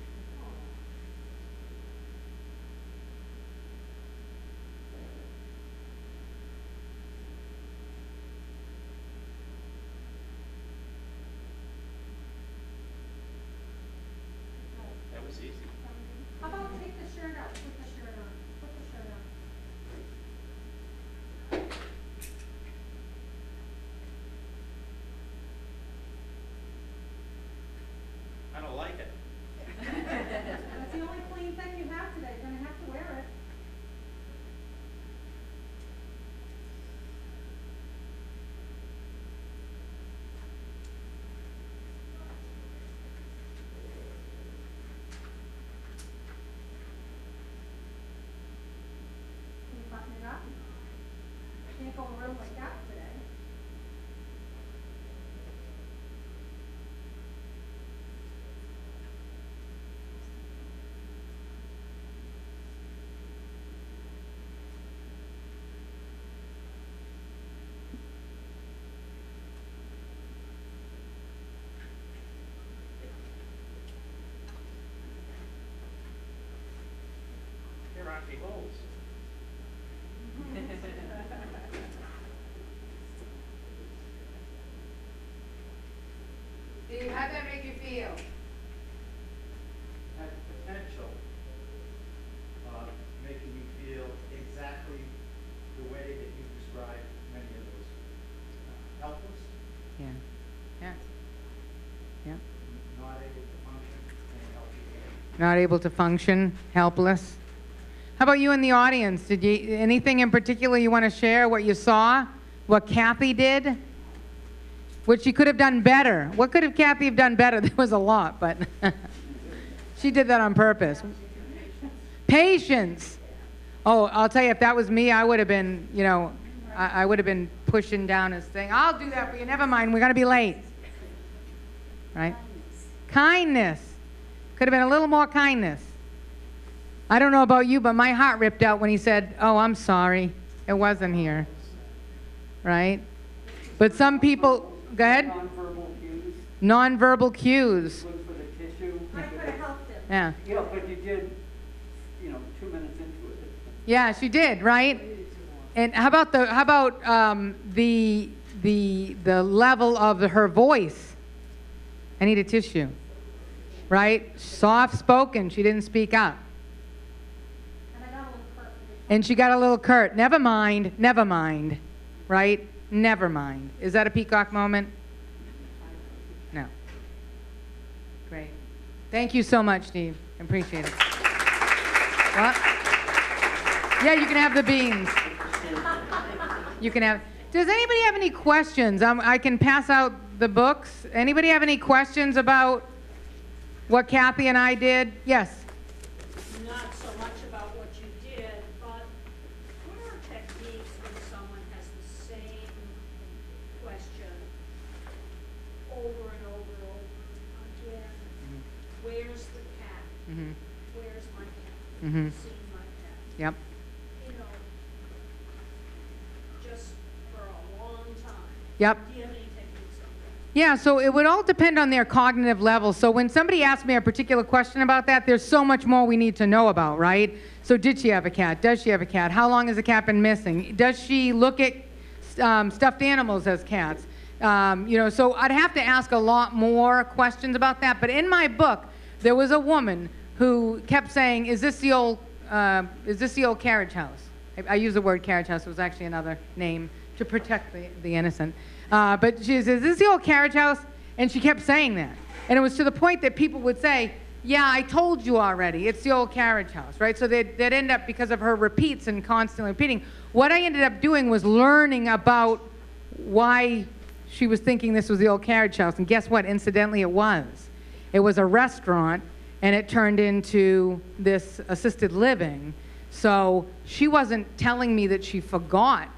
you? Has the potential of making you feel exactly the way that you described many of those uh, helpless, Yeah, yeah, yeah. not able to function, and healthy. Not able to function, helpless. How about you in the audience? Did you, anything in particular you want to share? What you saw? What Kathy did? What she could have done better? What could have Kathy have done better? There was a lot, but she did that on purpose. Patience. Oh, I'll tell you, if that was me, I would have been, you know, I, I would have been pushing down his thing. I'll do that for you. Never mind. We're going to be late. Right? Kindness. Could have been a little more kindness. I don't know about you, but my heart ripped out when he said, Oh, I'm sorry. It wasn't here. Right? But some people, go ahead. Nonverbal cues, Nonverbal cues. look for the tissue. I could have helped him. Yeah. Yeah, but you did, you know, two minutes into it. Yeah, she did, right? And how about the how about um, the the the level of her voice? I need a tissue. Right? Soft spoken. She didn't speak up. And I got a little curt. And she got a little curt. Never mind. Never mind. Right? Never mind. Is that a peacock moment? No. Great. Thank you so much, Steve. Appreciate it. What? Yeah, you can have the beans. You can have. Does anybody have any questions? Um, I can pass out the books. Anybody have any questions about what Kathy and I did? Yes. not so much about what you did, but what are techniques when someone has the same question over and over and over again? Where's the cat? Mm-hmm. Where's my Mhm. Seen? Yep. Yep. Yeah, so it would all depend on their cognitive level. So when somebody asks me a particular question about that, there's so much more we need to know about, right? So did she have a cat? Does she have a cat? How long has the cat been missing? Does she look at um, stuffed animals as cats? Um, you know, so I'd have to ask a lot more questions about that. But in my book, there was a woman who kept saying, "Is this the old? Uh, is this the old carriage house?" I, I use the word carriage house. It was actually another name to protect the, the innocent. Uh, but she says, "Is this the old carriage house?" And she kept saying that, and it was to the point that people would say, "Yeah, I told you already. It's the old carriage house, right?" So they'd, they'd end up because of her repeats and constantly repeating. What I ended up doing was learning about why she was thinking this was the old carriage house. And guess what? Incidentally, it was. It was a restaurant, and it turned into this assisted living. So she wasn't telling me that she forgot.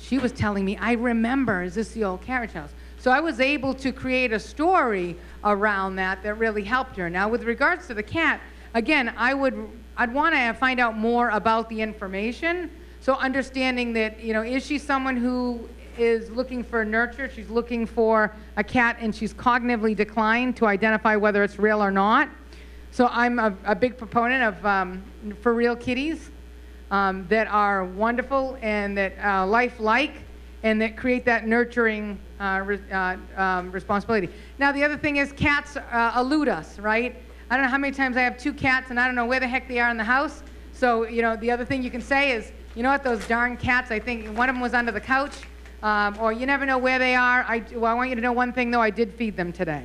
She was telling me, I remember, is this the old carriage house? So I was able to create a story around that that really helped her. Now, with regards to the cat, again, I would, I'd want to find out more about the information. So understanding that, you know, is she someone who is looking for nurture? She's looking for a cat and she's cognitively declined to identify whether it's real or not. So I'm a, a big proponent of um, FurReal kitties um, that are wonderful and that uh, lifelike and that create that nurturing uh, re- uh, um, responsibility. Now, the other thing is cats uh, elude us, right? I don't know how many times I have two cats and I don't know where the heck they are in the house. So, you know, the other thing you can say is, you know what, those darn cats, I think one of them was under the couch, um, or you never know where they are. I, well, I want you to know one thing, though, I did feed them today,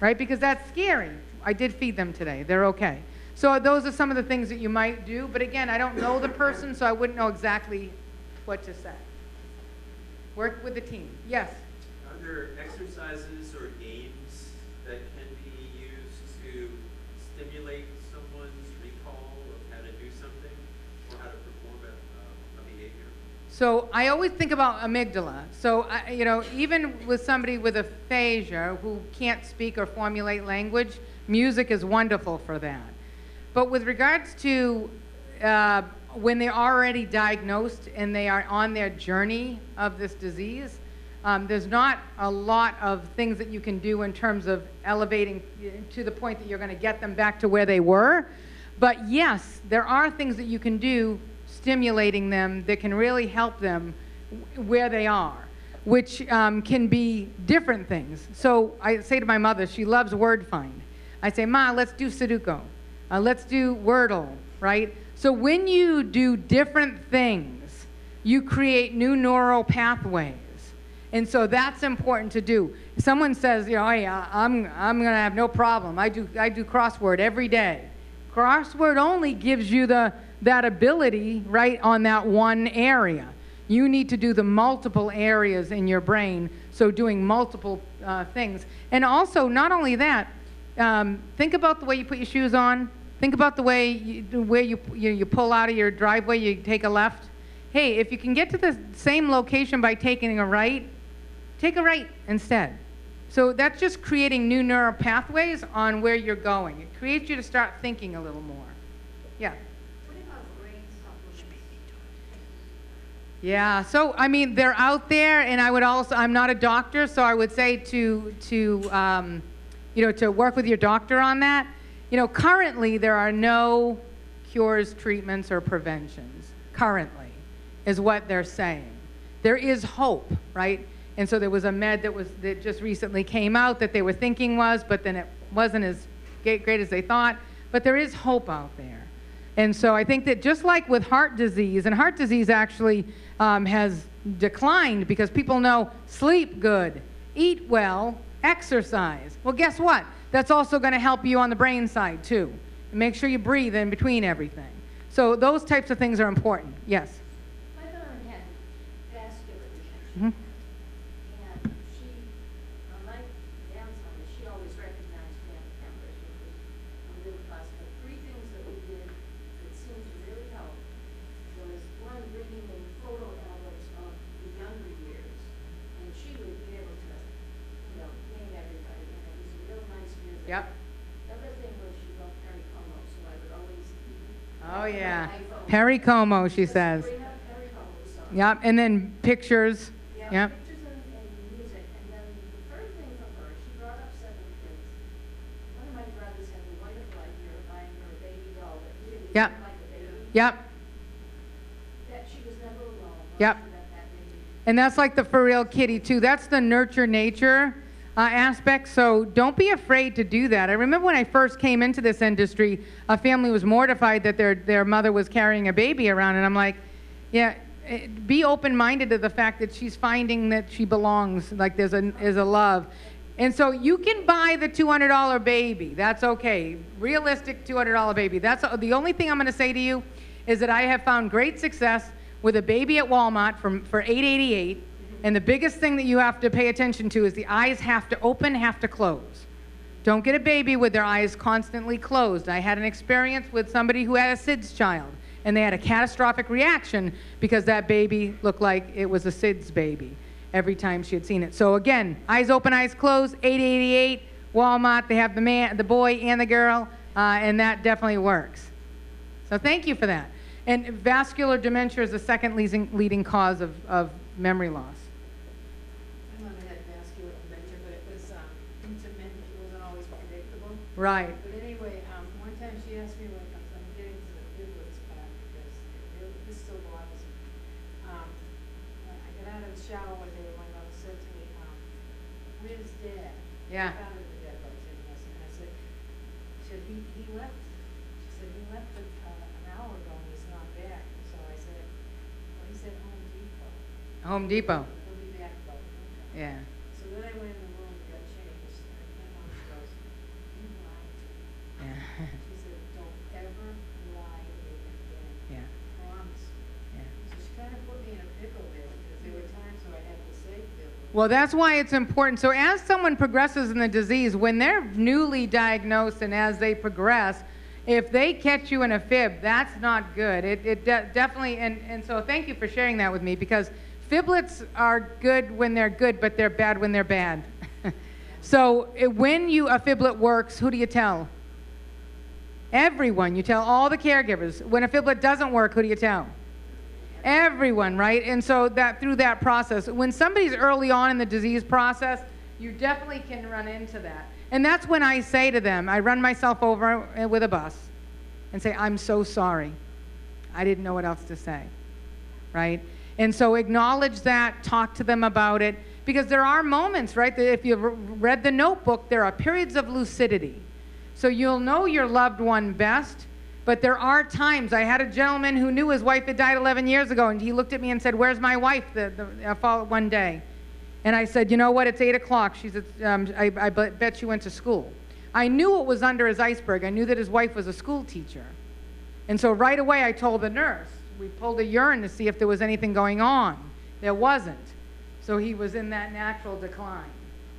right? Because that's scary. I did feed them today. They're okay. So those are some of the things that you might do. But again, I don't know the person, so I wouldn't know exactly what to say. Work with the team. Yes. Are there exercises or games that can be used to stimulate someone's recall of how to do something or how to perform a, uh, a behavior? So I always think about amygdala. So, I, you know, even with somebody with aphasia who can't speak or formulate language, music is wonderful for that. But with regards to uh, when they're already diagnosed and they are on their journey of this disease, um, there's not a lot of things that you can do in terms of elevating to the point that you're going to get them back to where they were. But yes, there are things that you can do stimulating them that can really help them where they are, which um, can be different things. So I say to my mother, she loves word find. I say, Ma, let's do Sudoku. Uh, let's do Wordle, right? So when you do different things, you create new neural pathways. And so that's important to do. Someone says, you know, hey, I'm, I'm going to have no problem. I do, I do crossword every day. Crossword only gives you the, that ability, right, on that one area. You need to do the multiple areas in your brain, so doing multiple uh, things. And also, not only that, um, think about the way you put your shoes on. Think about the way you, you, you, you pull out of your driveway, you take a left. Hey, if you can get to the same location by taking a right, take a right instead. So that's just creating new neural pathways on where you're going. It creates you to start thinking a little more. Yeah. Yeah, so I mean, they're out there, and I would also, I'm not a doctor, so I would say to, to um, you know, to work with your doctor on that. You know, currently, there are no cures, treatments, or preventions. Currently, is what they're saying. There is hope, right? And so there was a med that was that just recently came out that they were thinking was, but then it wasn't as great as they thought. But there is hope out there. And so I think that just like with heart disease, and heart disease actually um, has declined because people know sleep good, eat well, exercise. Well, guess what? That's also going to help you on the brain side too. And make sure you breathe in between everything. So those types of things are important. Yes. My daughter had vascular dementia. Mhm. And she, on my dad's side, she always recognized family members, which was a middle class. But three things that we did that seemed to really help was, one, bringing in photo albums of the younger years. And she would be able to, you know, name everybody, and it was a real nice visit. Yep. Thing was she loved Perry Como, so I would always. Oh yeah. Perry Como, she says. Bring up Perry Como. Yep. And then pictures. Yeah, Yep. pictures and, and music, and then the third thing from her, she brought up seven kids. One of my brothers had the wonderful idea of buying her a baby doll that really Yep. looked like a baby, Yep. that she was never alone. Yep. that baby. And that's like the FurReal kitty too. That's the nurture nature uh, aspect. So don't be afraid to do that. I remember when I first came into this industry, a family was mortified that their their mother was carrying a baby around, and I'm like, yeah. eh, Be open-minded to the fact that she's finding that she belongs, like there's a there's a love, and so you can buy the $200 baby. That's okay. Realistic $200 baby. That's the only thing I'm going to say to you is that I have found great success with a baby at Walmart from, for $888. And the biggest thing that you have to pay attention to is the eyes have to open, have to close. Don't get a baby with their eyes constantly closed. I had an experience with somebody who had a SIDS child, and they had a catastrophic reaction because that baby looked like it was a SIDS baby every time she had seen it. So again, eyes open, eyes closed, 888, Walmart, they have the man, the boy and the girl, uh, and that definitely works. So thank you for that. And vascular dementia is the second leading, leading cause of, of memory loss. My mother had vascular dementia, but it was um, intermittent, it wasn't always predictable. Right. But anyway, um, one time she asked me, like, I'm I'm getting to the Bidwoods part, because it really- this still bothers me. Um, when I got out of the shower one day, and my mother said to me, um, where's dad? Yeah. I found him dead, I was in and I said, "Should he, he left, she said, he left uh, an hour ago and he's not back. So I said, well, he said Home Depot. Home Depot. He'll be back though. Yeah. So then I went in the room, got changed, and my mom goes, you lied to me. Yeah. She said, don't ever lie to me again, yeah. promise. Yeah. So she kind of put me in a pickle there, because there were times where I had to say pickle. Well, that's why it's important. So, as someone progresses in the disease, when they're newly diagnosed and as they progress, if they catch you in a fib, that's not good. It, it de- definitely, and, and so thank you for sharing that with me because fiblets are good when they're good, but they're bad when they're bad. so, it, when you a fiblet works, who do you tell? Everyone. You tell all the caregivers. When a fiblet doesn't work, who do you tell? Everyone, right? And so that through that process, when somebody's early on in the disease process, you definitely can run into that. And that's when I say to them, I run myself over with a bus and say, I'm so sorry. I didn't know what else to say, right? And so acknowledge that, talk to them about it, because there are moments, right? That if you've read the notebook, there are periods of lucidity. So you'll know your loved one best, but there are times. I had a gentleman who knew his wife had died 11 years ago, and he looked at me and said, Where's my wife? The, the, uh, one day. And I said, you know what, it's 8 o'clock. She said, um, I, bet she went to school. I knew what was under his iceberg. I knew that his wife was a school teacher. And so right away I told the nurse. We pulled a urine to see if there was anything going on. There wasn't. So he was in that natural decline.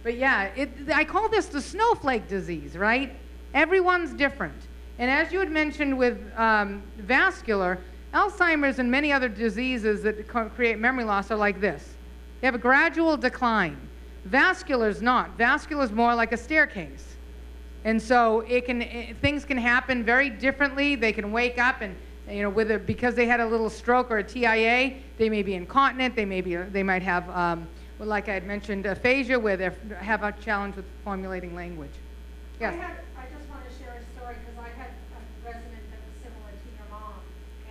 But yeah, it, I call this the snowflake disease, right? Everyone's different. And as you had mentioned with um, vascular, Alzheimer's and many other diseases that create memory loss are like this. They have a gradual decline. Vascular's not. Vascular's more like a staircase. And so it can it, things can happen very differently. They can wake up and you know a, because they had a little stroke or a TIA, they may be incontinent. They may be they might have um, well, like I had mentioned aphasia where they have a challenge with formulating language. Yes. I had, I just want to share a story because I had a resident that was similar to your mom,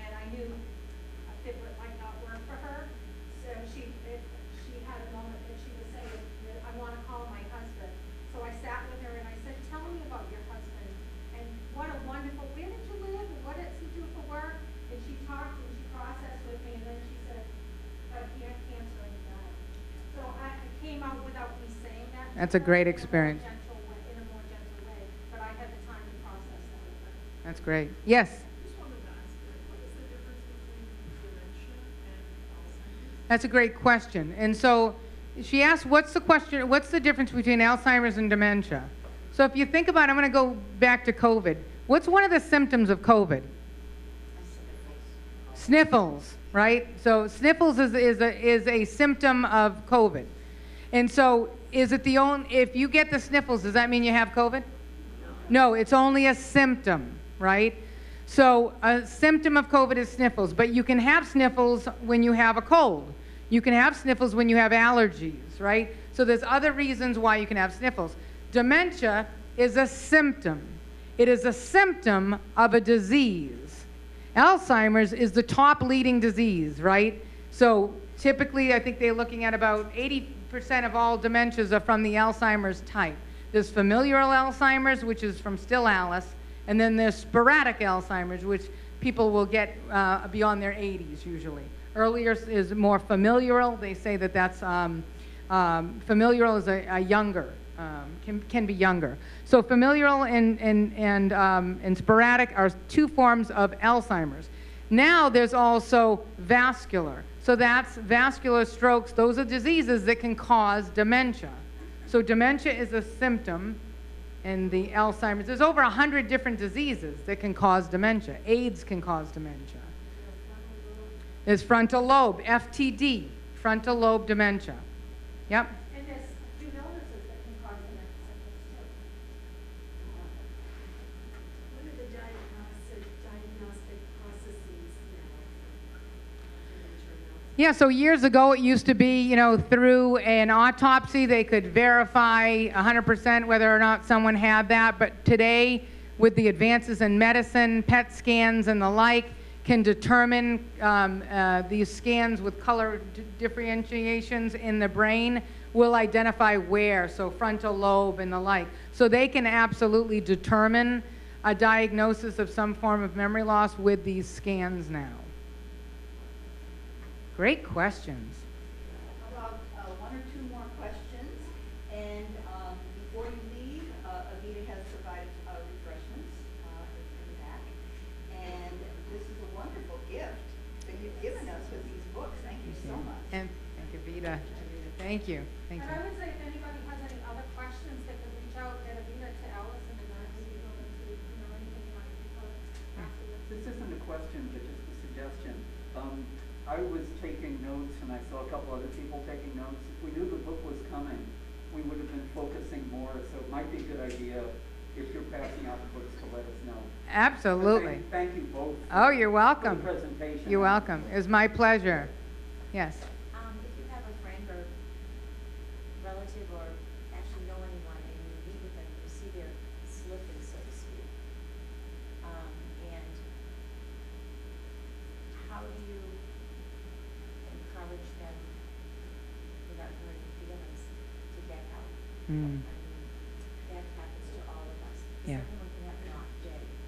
and I knew a fiblet might not work for her. So she, it, she had a moment that she was saying, that I want to call my husband. So I sat with her and I said, tell me about your husband. And what a wonderful, where did you live? And what does he do for work? And she talked and she processed with me and then she said, but he had cancer and he died. So I, I came out without me saying that. to That's a her great in more experience. gentle way- In a more gentle way, but I had the time to process that with her. That's great. Yes. That's a great question. And so she asked, what's the question, what's the difference between Alzheimer's and dementia? So if you think about it, I'm going to go back to COVID. What's one of the symptoms of COVID? Sniffles, right? So sniffles is, is, a, is a symptom of COVID. And so is it the only, if you get the sniffles, does that mean you have COVID? No, it's only a symptom, right? So a symptom of COVID is sniffles, but you can have sniffles when you have a cold. You can have sniffles when you have allergies, right? So there's other reasons why you can have sniffles. Dementia is a symptom. It is a symptom of a disease. Alzheimer's is the top leading disease, right? So typically, I think they're looking at about 80% of all dementias are from the Alzheimer's type. There's familial Alzheimer's, which is from still Alice, and then there's sporadic Alzheimer's, which people will get uh, beyond their 80s usually. Earlier is more familial. They say that that's um, um, familial is a, a younger, um, can, can be younger. So familial and, and, and, um, and sporadic are two forms of Alzheimer's. Now there's also vascular. So that's vascular strokes. Those are diseases that can cause dementia. So dementia is a symptom in the Alzheimer's. There's over 100 different diseases that can cause dementia. AIDS can cause dementia. There's frontal lobe, FTD, frontal lobe dementia. Yep. And there's a few illnesses that can cause dementia symptoms What are the diagnostic, diagnostic processes now? Yeah, so years ago it used to be, you know, through an autopsy they could verify 100% whether or not someone had that, but today with the advances in medicine, PET scans and the like can determine um, uh, these scans with color differentiations in the brain will identify where, so frontal lobe and the like. So they can absolutely determine a diagnosis of some form of memory loss with these scans now. Great questions. About uh, one or two more questions, and um, before you leave, uh, Avita has provided uh, refreshments uh, in the back. And this is a wonderful gift that you've given us with these books. Thank you so much. And thank you, Avita. Thank you. Thank And I you. would say if anybody has any other questions, they could reach out at Avita to Allison and I would be willing to, you know, anything you want to put afterwards. This isn't a question, but just a suggestion. Um, I was taking notes and I saw a couple other people taking notes. If we knew the book was coming, we would have been focusing more, so it might be a good idea if you're passing out the books to let us know. But Absolutely. Thank thank you both. Oh, you're for welcome. the presentation. You're welcome. It was my pleasure. Yes. Um, if you have a friend or relative or actually know anyone and you meet with them, you see they're slipping, so to speak. Um, and how do you encourage them without hurting feelings to get help? Mm.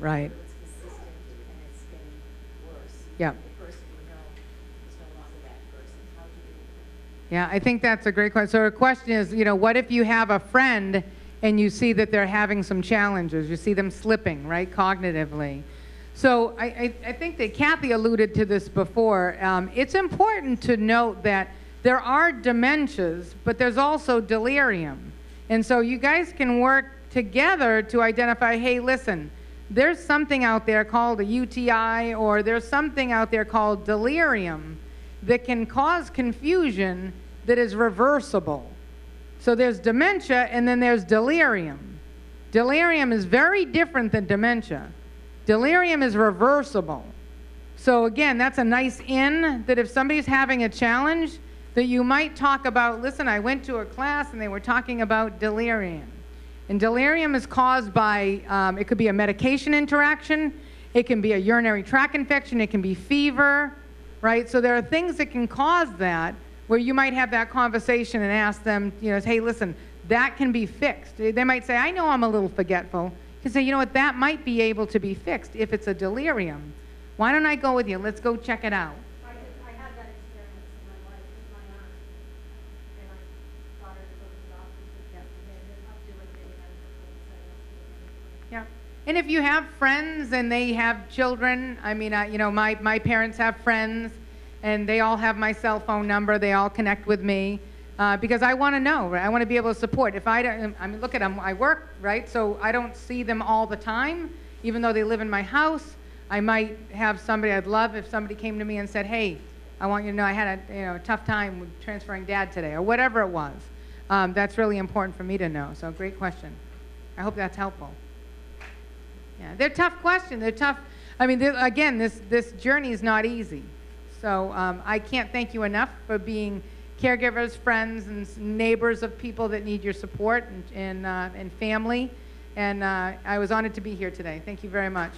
Do you Yeah, I think that's a great question. So the question is, you know, what if you have a friend and you see that they're having some challenges? You see them slipping, right, cognitively. So I, I, I think that Kathy alluded to this before. Um, it's important to note that there are dementias, but there's also delirium. And so you guys can work together to identify, hey, listen, there's something out there called a UTI or there's something out there called delirium that can cause confusion that is reversible. So there's dementia and then there's delirium. Delirium is very different than dementia. Delirium is reversible. So again, that's a nice in that if somebody's having a challenge, that you might talk about, listen, I went to a class and they were talking about delirium. And delirium is caused by, um, it could be a medication interaction, it can be a urinary tract infection, it can be fever, right? So there are things that can cause that where you might have that conversation and ask them, you know, hey, listen, that can be fixed. They might say, I know I'm a little forgetful. You can say, you know what, that might be able to be fixed if it's a delirium. Why don't I go with you? Let's go check it out. I, I had that experience in my life with my aunt, and I got her to go to the doctor, and they ended up doing a medical Yeah. And if you have friends and they have children, I mean, uh, you know, my, my parents have friends and they all have my cell phone number. They all connect with me uh, because I want to know. Right? I want to be able to support. If I don't, I mean, look at them. I work, right? So I don't see them all the time, even though they live in my house. I might have somebody I'd love if somebody came to me and said, "Hey, I want you to know I had a you know tough time with transferring dad today, or whatever it was." Um, that's really important for me to know. So great question. I hope that's helpful. Yeah, they're tough questions. They're tough. I mean, again, this this journey is not easy. So um, I can't thank you enough for being caregivers, friends, and neighbors of people that need your support and and, uh, and family. And uh, I was honored to be here today. Thank you very much.